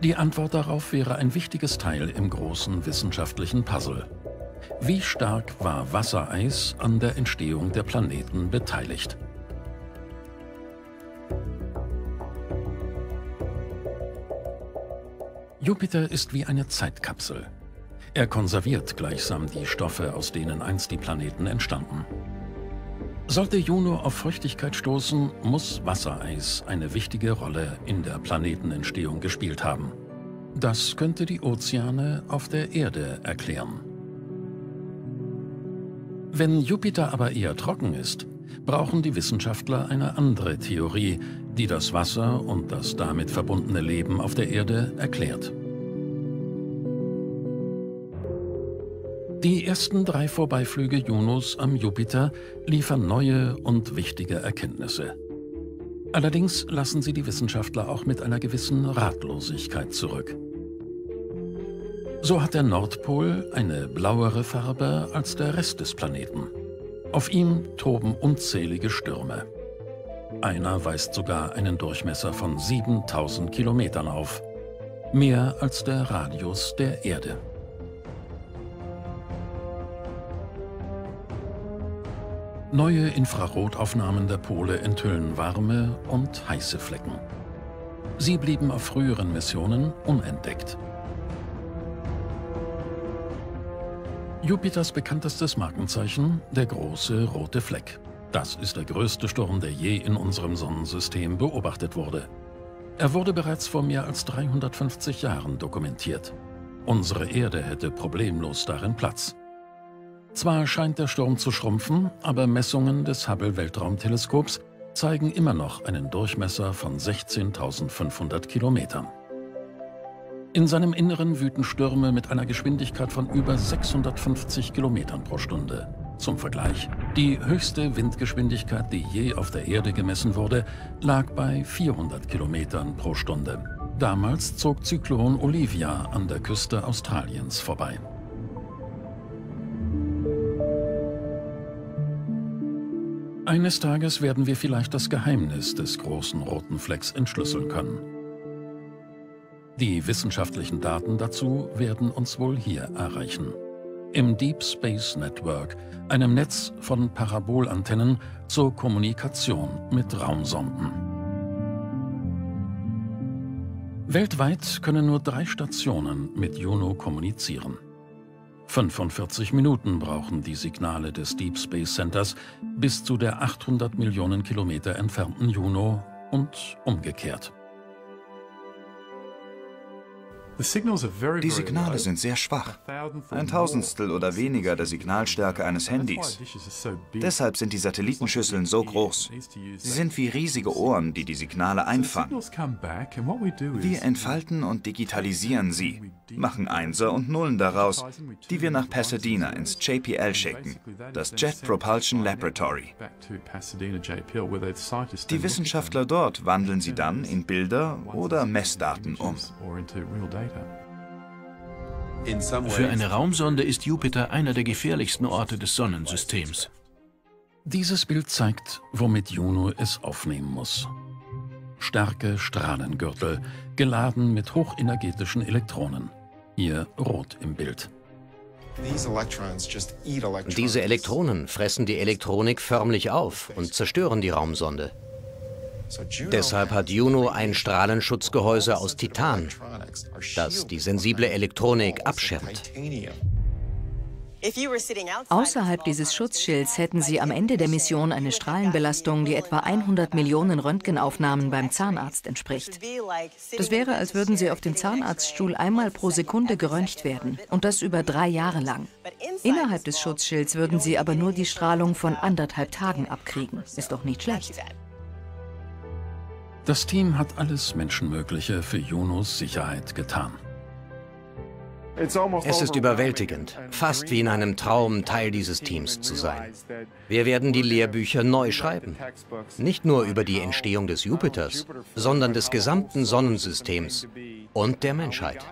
Die Antwort darauf wäre ein wichtiges Teil im großen wissenschaftlichen Puzzle. Wie stark war Wassereis an der Entstehung der Planeten beteiligt? Jupiter ist wie eine Zeitkapsel. Er konserviert gleichsam die Stoffe, aus denen einst die Planeten entstanden. Sollte Juno auf Feuchtigkeit stoßen, muss Wassereis eine wichtige Rolle in der Planetenentstehung gespielt haben. Das könnte die Ozeane auf der Erde erklären. Wenn Jupiter aber eher trocken ist, brauchen die Wissenschaftler eine andere Theorie, die das Wasser und das damit verbundene Leben auf der Erde erklärt. Die ersten drei Vorbeiflüge Junos am Jupiter liefern neue und wichtige Erkenntnisse. Allerdings lassen sie die Wissenschaftler auch mit einer gewissen Ratlosigkeit zurück. So hat der Nordpol eine blauere Farbe als der Rest des Planeten. Auf ihm toben unzählige Stürme. Einer weist sogar einen Durchmesser von 7000 Kilometern auf. Mehr als der Radius der Erde. Neue Infrarotaufnahmen der Pole enthüllen warme und heiße Flecken. Sie blieben auf früheren Missionen unentdeckt. Jupiters bekanntestes Markenzeichen, der große rote Fleck. Das ist der größte Sturm, der je in unserem Sonnensystem beobachtet wurde. Er wurde bereits vor mehr als 350 Jahren dokumentiert. Unsere Erde hätte problemlos darin Platz. Zwar scheint der Sturm zu schrumpfen, aber Messungen des Hubble-Weltraumteleskops zeigen immer noch einen Durchmesser von 16.500 Kilometern. In seinem Inneren wüten Stürme mit einer Geschwindigkeit von über 650 Kilometern pro Stunde. Zum Vergleich, die höchste Windgeschwindigkeit, die je auf der Erde gemessen wurde, lag bei 400 Kilometern pro Stunde. Damals zog Zyklon Olivia an der Küste Australiens vorbei. Eines Tages werden wir vielleicht das Geheimnis des großen roten Flecks entschlüsseln können. Die wissenschaftlichen Daten dazu werden uns wohl hier erreichen. Im Deep Space Network, einem Netz von Parabolantennen zur Kommunikation mit Raumsonden. Weltweit können nur drei Stationen mit Juno kommunizieren. 45 Minuten brauchen die Signale des Deep Space Centers bis zu der 800 Millionen Kilometer entfernten Juno und umgekehrt. Die Signale sind sehr schwach. Ein Tausendstel oder weniger der Signalstärke eines Handys. Deshalb sind die Satellitenschüsseln so groß. Sie sind wie riesige Ohren, die die Signale einfangen. Wir entfalten und digitalisieren sie, machen Einser und Nullen daraus, die wir nach Pasadena ins JPL schicken, das Jet Propulsion Laboratory. Die Wissenschaftler dort wandeln sie dann in Bilder oder Messdaten um. Für eine Raumsonde ist Jupiter einer der gefährlichsten Orte des Sonnensystems. Dieses Bild zeigt, womit Juno es aufnehmen muss. Starke Strahlengürtel, geladen mit hochenergetischen Elektronen. Hier rot im Bild. Diese Elektronen fressen die Elektronik förmlich auf und zerstören die Raumsonde. Deshalb hat Juno ein Strahlenschutzgehäuse aus Titan, das die sensible Elektronik abschirmt. Außerhalb dieses Schutzschilds hätten Sie am Ende der Mission eine Strahlenbelastung, die etwa 100 Millionen Röntgenaufnahmen beim Zahnarzt entspricht. Das wäre, als würden Sie auf dem Zahnarztstuhl einmal pro Sekunde geröntgt werden und das über drei Jahre lang. Innerhalb des Schutzschilds würden Sie aber nur die Strahlung von anderthalb Tagen abkriegen. Ist doch nicht schlecht. Das Team hat alles Menschenmögliche für Junos Sicherheit getan. Es ist überwältigend, fast wie in einem Traum Teil dieses Teams zu sein. Wir werden die Lehrbücher neu schreiben. Nicht nur über die Entstehung des Jupiters, sondern des gesamten Sonnensystems und der Menschheit.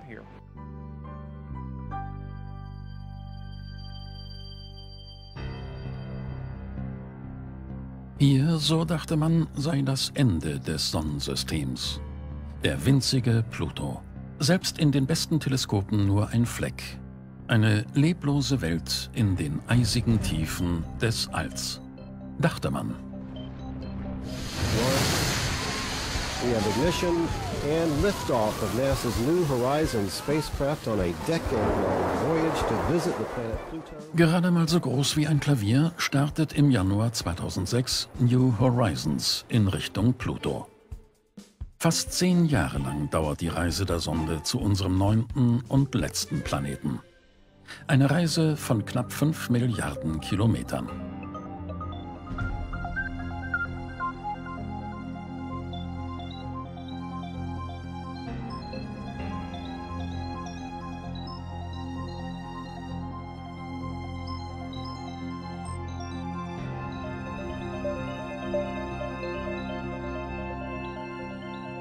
Hier, so dachte man, sei das Ende des Sonnensystems. Der winzige Pluto. Selbst in den besten Teleskopen nur ein Fleck. Eine leblose Welt in den eisigen Tiefen des Alls. Dachte man. We have ignition and liftoff of NASA's New Horizons spacecraft on a decade-long voyage to visit the planet Pluto. Gerade mal so groß wie ein Klavier startet im Januar 2006 New Horizons in Richtung Pluto. Fast zehn Jahre lang dauert die Reise der Sonde zu unserem neunten und letzten Planeten. Eine Reise von knapp fünf Milliarden Kilometern.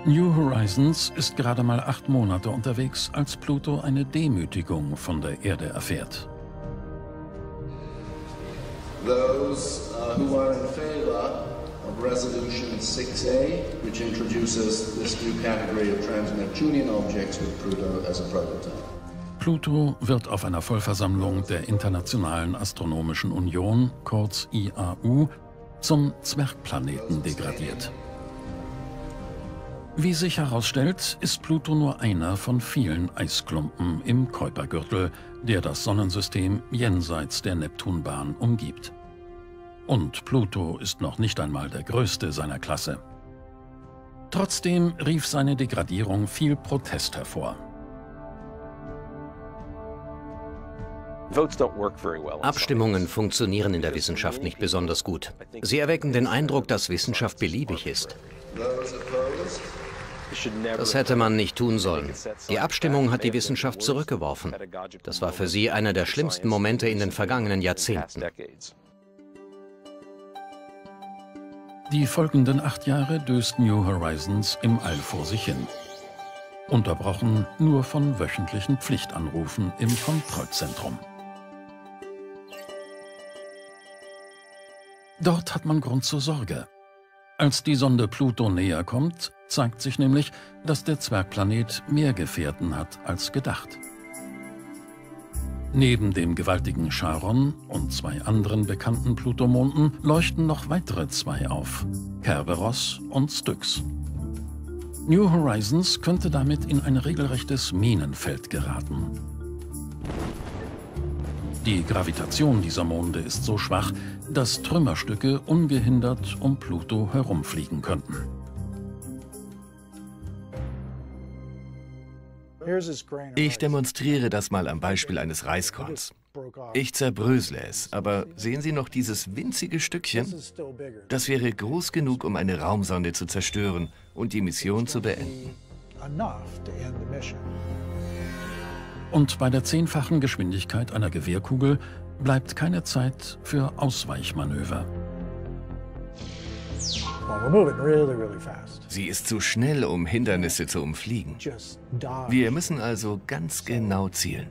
New Horizons ist gerade mal acht Monate unterwegs, als Pluto eine Demütigung von der Erde erfährt. Those uh, who are in favor of Resolution 6A, which introduces this new category of trans-Neptunian objects with Pluto as a prototype. Pluto wird auf einer Vollversammlung der Internationalen Astronomischen Union, kurz IAU, zum Zwergplaneten degradiert. Wie sich herausstellt, ist Pluto nur einer von vielen Eisklumpen im Kuipergürtel, der das Sonnensystem jenseits der Neptunbahn umgibt. Und Pluto ist noch nicht einmal der größte seiner Klasse. Trotzdem rief seine Degradierung viel Protest hervor. Abstimmungen funktionieren in der Wissenschaft nicht besonders gut. Sie erwecken den Eindruck, dass Wissenschaft beliebig ist. Das hätte man nicht tun sollen. Die Abstimmung hat die Wissenschaft zurückgeworfen. Das war für sie einer der schlimmsten Momente in den vergangenen Jahrzehnten. Die folgenden acht Jahre döst New Horizons im All vor sich hin. Unterbrochen nur von wöchentlichen Pflichtanrufen im Kontrollzentrum. Dort hat man Grund zur Sorge. Als die Sonde Pluto näher kommt, zeigt sich nämlich, dass der Zwergplanet mehr Gefährten hat als gedacht. Neben dem gewaltigen Charon und zwei anderen bekannten Plutomonden leuchten noch weitere zwei auf, Kerberos und Styx. New Horizons könnte damit in ein regelrechtes Minenfeld geraten. Die Gravitation dieser Monde ist so schwach, dass Trümmerstücke ungehindert um Pluto herumfliegen könnten. Ich demonstriere das mal am Beispiel eines Reiskorns. Ich zerbrösle es, aber sehen Sie noch dieses winzige Stückchen? Das wäre groß genug, um eine Raumsonde zu zerstören und die Mission zu beenden. Und bei der zehnfachen Geschwindigkeit einer Gewehrkugel bleibt keine Zeit für Ausweichmanöver. Sie ist zu schnell, um Hindernisse zu umfliegen. Wir müssen also ganz genau zielen.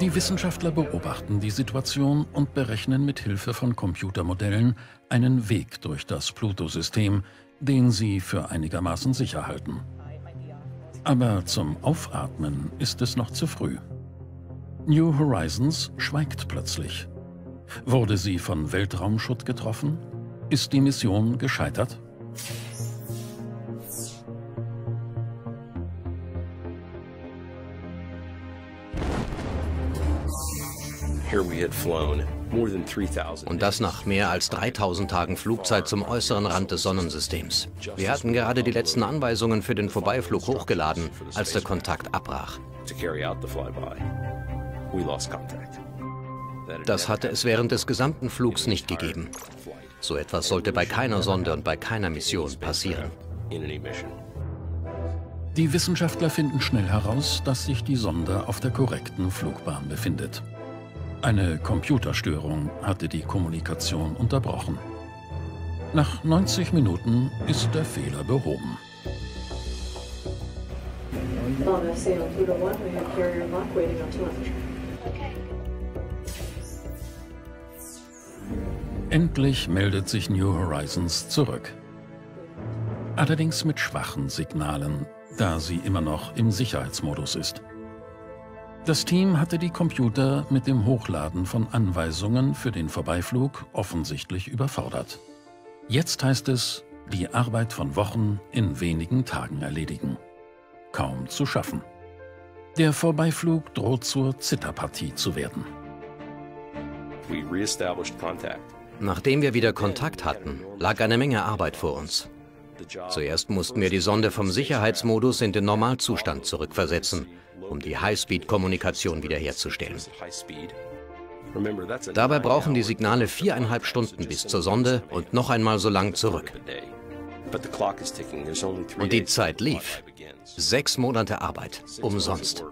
Die Wissenschaftler beobachten die Situation und berechnen mit Hilfe von Computermodellen einen Weg durch das Pluto-System, den sie für einigermaßen sicher halten. Aber zum Aufatmen ist es noch zu früh. New Horizons schweigt plötzlich. Wurde sie von Weltraumschutt getroffen? Ist die Mission gescheitert? Und das nach mehr als 3000 Tagen Flugzeit zum äußeren Rand des Sonnensystems. Wir hatten gerade die letzten Anweisungen für den Vorbeiflug hochgeladen, als der Kontakt abbrach. Das hatte es während des gesamten Flugs nicht gegeben. So etwas sollte bei keiner Sonde und bei keiner Mission passieren. Die Wissenschaftler finden schnell heraus, dass sich die Sonde auf der korrekten Flugbahn befindet. Eine Computerstörung hatte die Kommunikation unterbrochen. Nach 90 Minuten ist der Fehler behoben. Endlich meldet sich New Horizons zurück. Allerdings mit schwachen Signalen, da sie immer noch im Sicherheitsmodus ist. Das Team hatte die Computer mit dem Hochladen von Anweisungen für den Vorbeiflug offensichtlich überfordert. Jetzt heißt es, die Arbeit von Wochen in wenigen Tagen erledigen. Kaum zu schaffen. Der Vorbeiflug droht zur Zitterpartie zu werden. Nachdem wir wieder Kontakt hatten, lag eine Menge Arbeit vor uns. Zuerst mussten wir die Sonde vom Sicherheitsmodus in den Normalzustand zurückversetzen, um die Highspeed-Kommunikation wiederherzustellen. Dabei brauchen die Signale viereinhalb Stunden bis zur Sonde und noch einmal so lang zurück. Und die Zeit lief. Sechs Monate Arbeit, umsonst.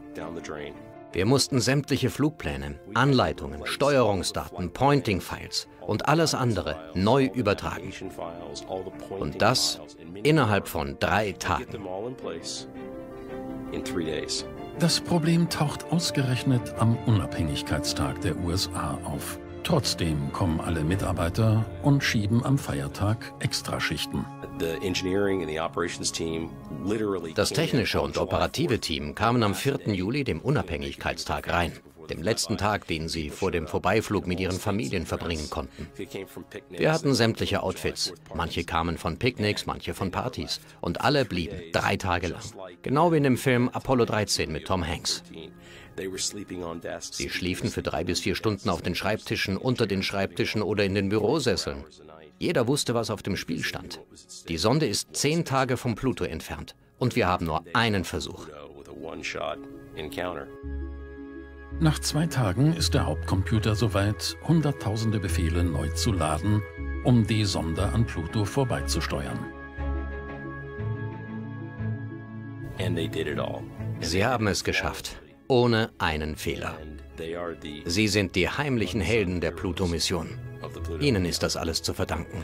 Wir mussten sämtliche Flugpläne, Anleitungen, Steuerungsdaten, Pointing-Files und alles andere neu übertragen. Und das innerhalb von drei Tagen. Das Problem taucht ausgerechnet am Unabhängigkeitstag der USA auf. Trotzdem kommen alle Mitarbeiter und schieben am Feiertag Extraschichten. Das technische und operative Team kamen am 4. Juli, dem Unabhängigkeitstag, rein dem letzten Tag, den sie vor dem Vorbeiflug mit ihren Familien verbringen konnten. Wir hatten sämtliche Outfits. Manche kamen von Picknicks, manche von Partys. Und alle blieben drei Tage lang. Genau wie in dem Film Apollo 13 mit Tom Hanks. Sie schliefen für drei bis vier Stunden auf den Schreibtischen, unter den Schreibtischen oder in den Bürosesseln. Jeder wusste, was auf dem Spiel stand. Die Sonde ist zehn Tage vom Pluto entfernt. Und wir haben nur einen Versuch. Nach zwei Tagen ist der Hauptcomputer soweit, hunderttausende Befehle neu zu laden, um die Sonde an Pluto vorbeizusteuern. Sie haben es geschafft, ohne einen Fehler. Sie sind die heimlichen Helden der Pluto-Mission. Ihnen ist das alles zu verdanken.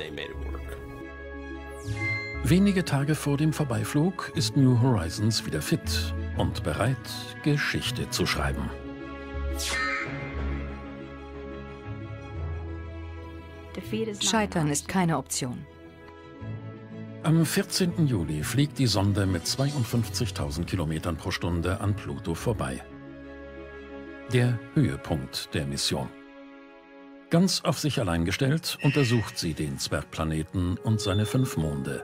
Wenige Tage vor dem Vorbeiflug ist New Horizons wieder fit und bereit, Geschichte zu schreiben. Scheitern ist keine Option. Am 14. Juli fliegt die Sonde mit 52.000 Kilometern pro Stunde an Pluto vorbei. Der Höhepunkt der Mission. Ganz auf sich allein gestellt untersucht sie den Zwergplaneten und seine fünf Monde.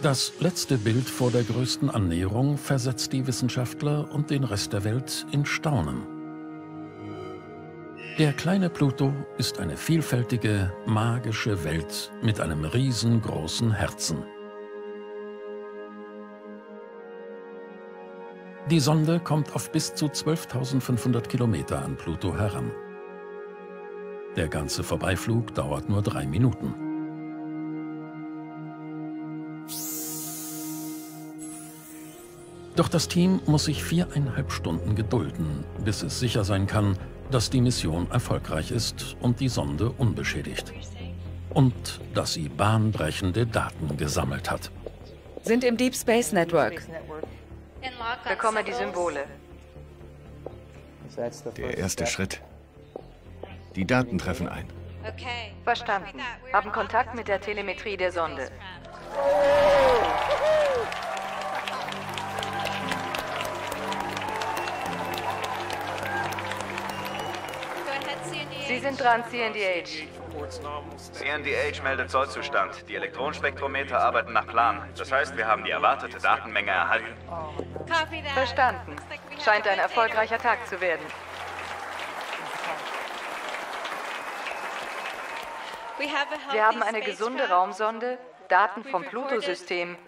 Das letzte Bild vor der größten Annäherung versetzt die Wissenschaftler und den Rest der Welt in Staunen. Der kleine Pluto ist eine vielfältige, magische Welt mit einem riesengroßen Herzen. Die Sonde kommt auf bis zu 12.500 Kilometer an Pluto heran. Der ganze Vorbeiflug dauert nur drei Minuten. Doch das Team muss sich viereinhalb Stunden gedulden, bis es sicher sein kann, dass die Mission erfolgreich ist und die Sonde unbeschädigt. Und dass sie bahnbrechende Daten gesammelt hat. Sind im Deep Space Network. Bekomme die Symbole. Der erste Schritt. Die Daten treffen ein. Verstanden. Haben Kontakt mit der Telemetrie der Sonde. Sie sind dran, CNDH. CNDH meldet Sollzustand. Die Elektronenspektrometer arbeiten nach Plan. Das heißt, wir haben die erwartete Datenmenge erhalten. Verstanden. Scheint ein erfolgreicher Tag zu werden. Wir haben eine gesunde Raumsonde, Daten vom Pluto-System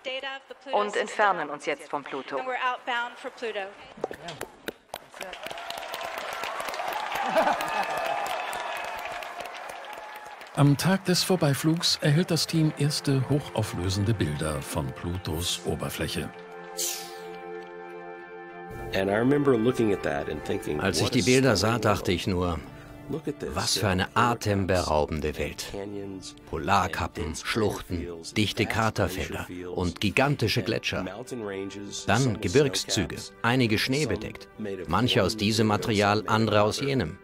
und entfernen uns jetzt vom Pluto. Am Tag des Vorbeiflugs erhält das Team erste hochauflösende Bilder von Plutos Oberfläche. Als ich die Bilder sah, dachte ich nur, was für eine atemberaubende Welt. Polarkappen, Schluchten, dichte Kraterfelder und gigantische Gletscher. Dann Gebirgszüge, einige schneebedeckt, manche aus diesem Material, andere aus jenem.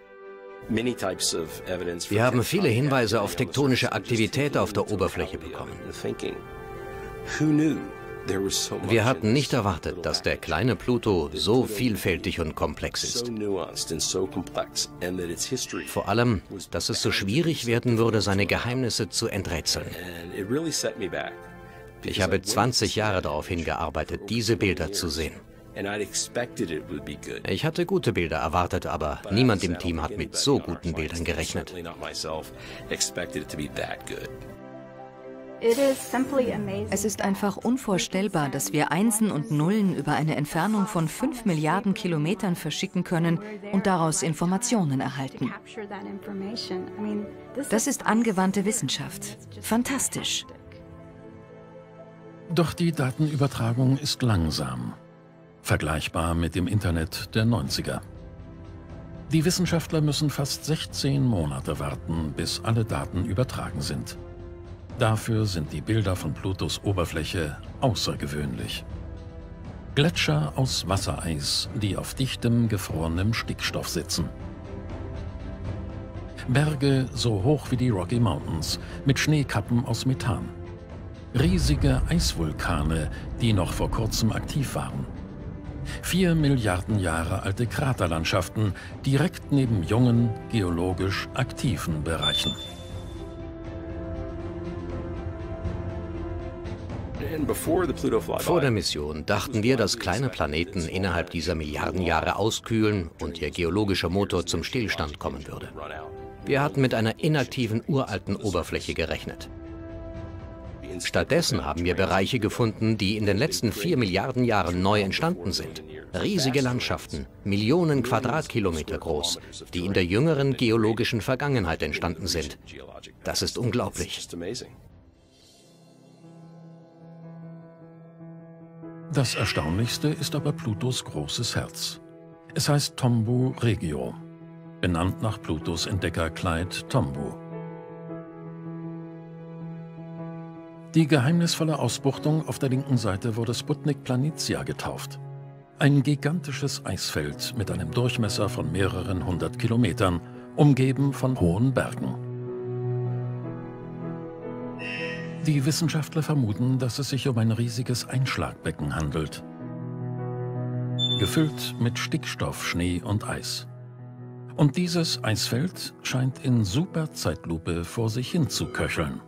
Wir haben viele Hinweise auf tektonische Aktivität auf der Oberfläche bekommen. Wir hatten nicht erwartet, dass der kleine Pluto so vielfältig und komplex ist. Vor allem, dass es so schwierig werden würde, seine Geheimnisse zu enträtseln. Ich habe 20 Jahre darauf hingearbeitet, diese Bilder zu sehen. Ich hatte gute Bilder erwartet, aber niemand im Team hat mit so guten Bildern gerechnet. Es ist einfach unvorstellbar, dass wir Einsen und Nullen über eine Entfernung von 5 Milliarden Kilometern verschicken können und daraus Informationen erhalten. Das ist angewandte Wissenschaft. Fantastisch. Doch die Datenübertragung ist langsam vergleichbar mit dem Internet der 90er. Die Wissenschaftler müssen fast 16 Monate warten, bis alle Daten übertragen sind. Dafür sind die Bilder von Plutos Oberfläche außergewöhnlich. Gletscher aus Wassereis, die auf dichtem, gefrorenem Stickstoff sitzen. Berge so hoch wie die Rocky Mountains mit Schneekappen aus Methan. Riesige Eisvulkane, die noch vor kurzem aktiv waren. Vier Milliarden Jahre alte Kraterlandschaften direkt neben jungen, geologisch aktiven Bereichen. Vor der Mission dachten wir, dass kleine Planeten innerhalb dieser Milliarden Jahre auskühlen und ihr geologischer Motor zum Stillstand kommen würde. Wir hatten mit einer inaktiven uralten Oberfläche gerechnet. Stattdessen haben wir Bereiche gefunden, die in den letzten vier Milliarden Jahren neu entstanden sind. Riesige Landschaften, Millionen Quadratkilometer groß, die in der jüngeren geologischen Vergangenheit entstanden sind. Das ist unglaublich. Das Erstaunlichste ist aber Plutos großes Herz. Es heißt Tombu Regio, benannt nach Plutos Entdecker Clyde Tombu. Die geheimnisvolle Ausbuchtung auf der linken Seite wurde Sputnik Planitia getauft. Ein gigantisches Eisfeld mit einem Durchmesser von mehreren hundert Kilometern, umgeben von hohen Bergen. Die Wissenschaftler vermuten, dass es sich um ein riesiges Einschlagbecken handelt. Gefüllt mit Stickstoff, Schnee und Eis. Und dieses Eisfeld scheint in Superzeitlupe vor sich hin zu köcheln.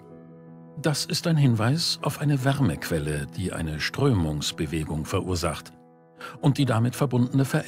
Das ist ein Hinweis auf eine Wärmequelle, die eine Strömungsbewegung verursacht und die damit verbundene Veränderung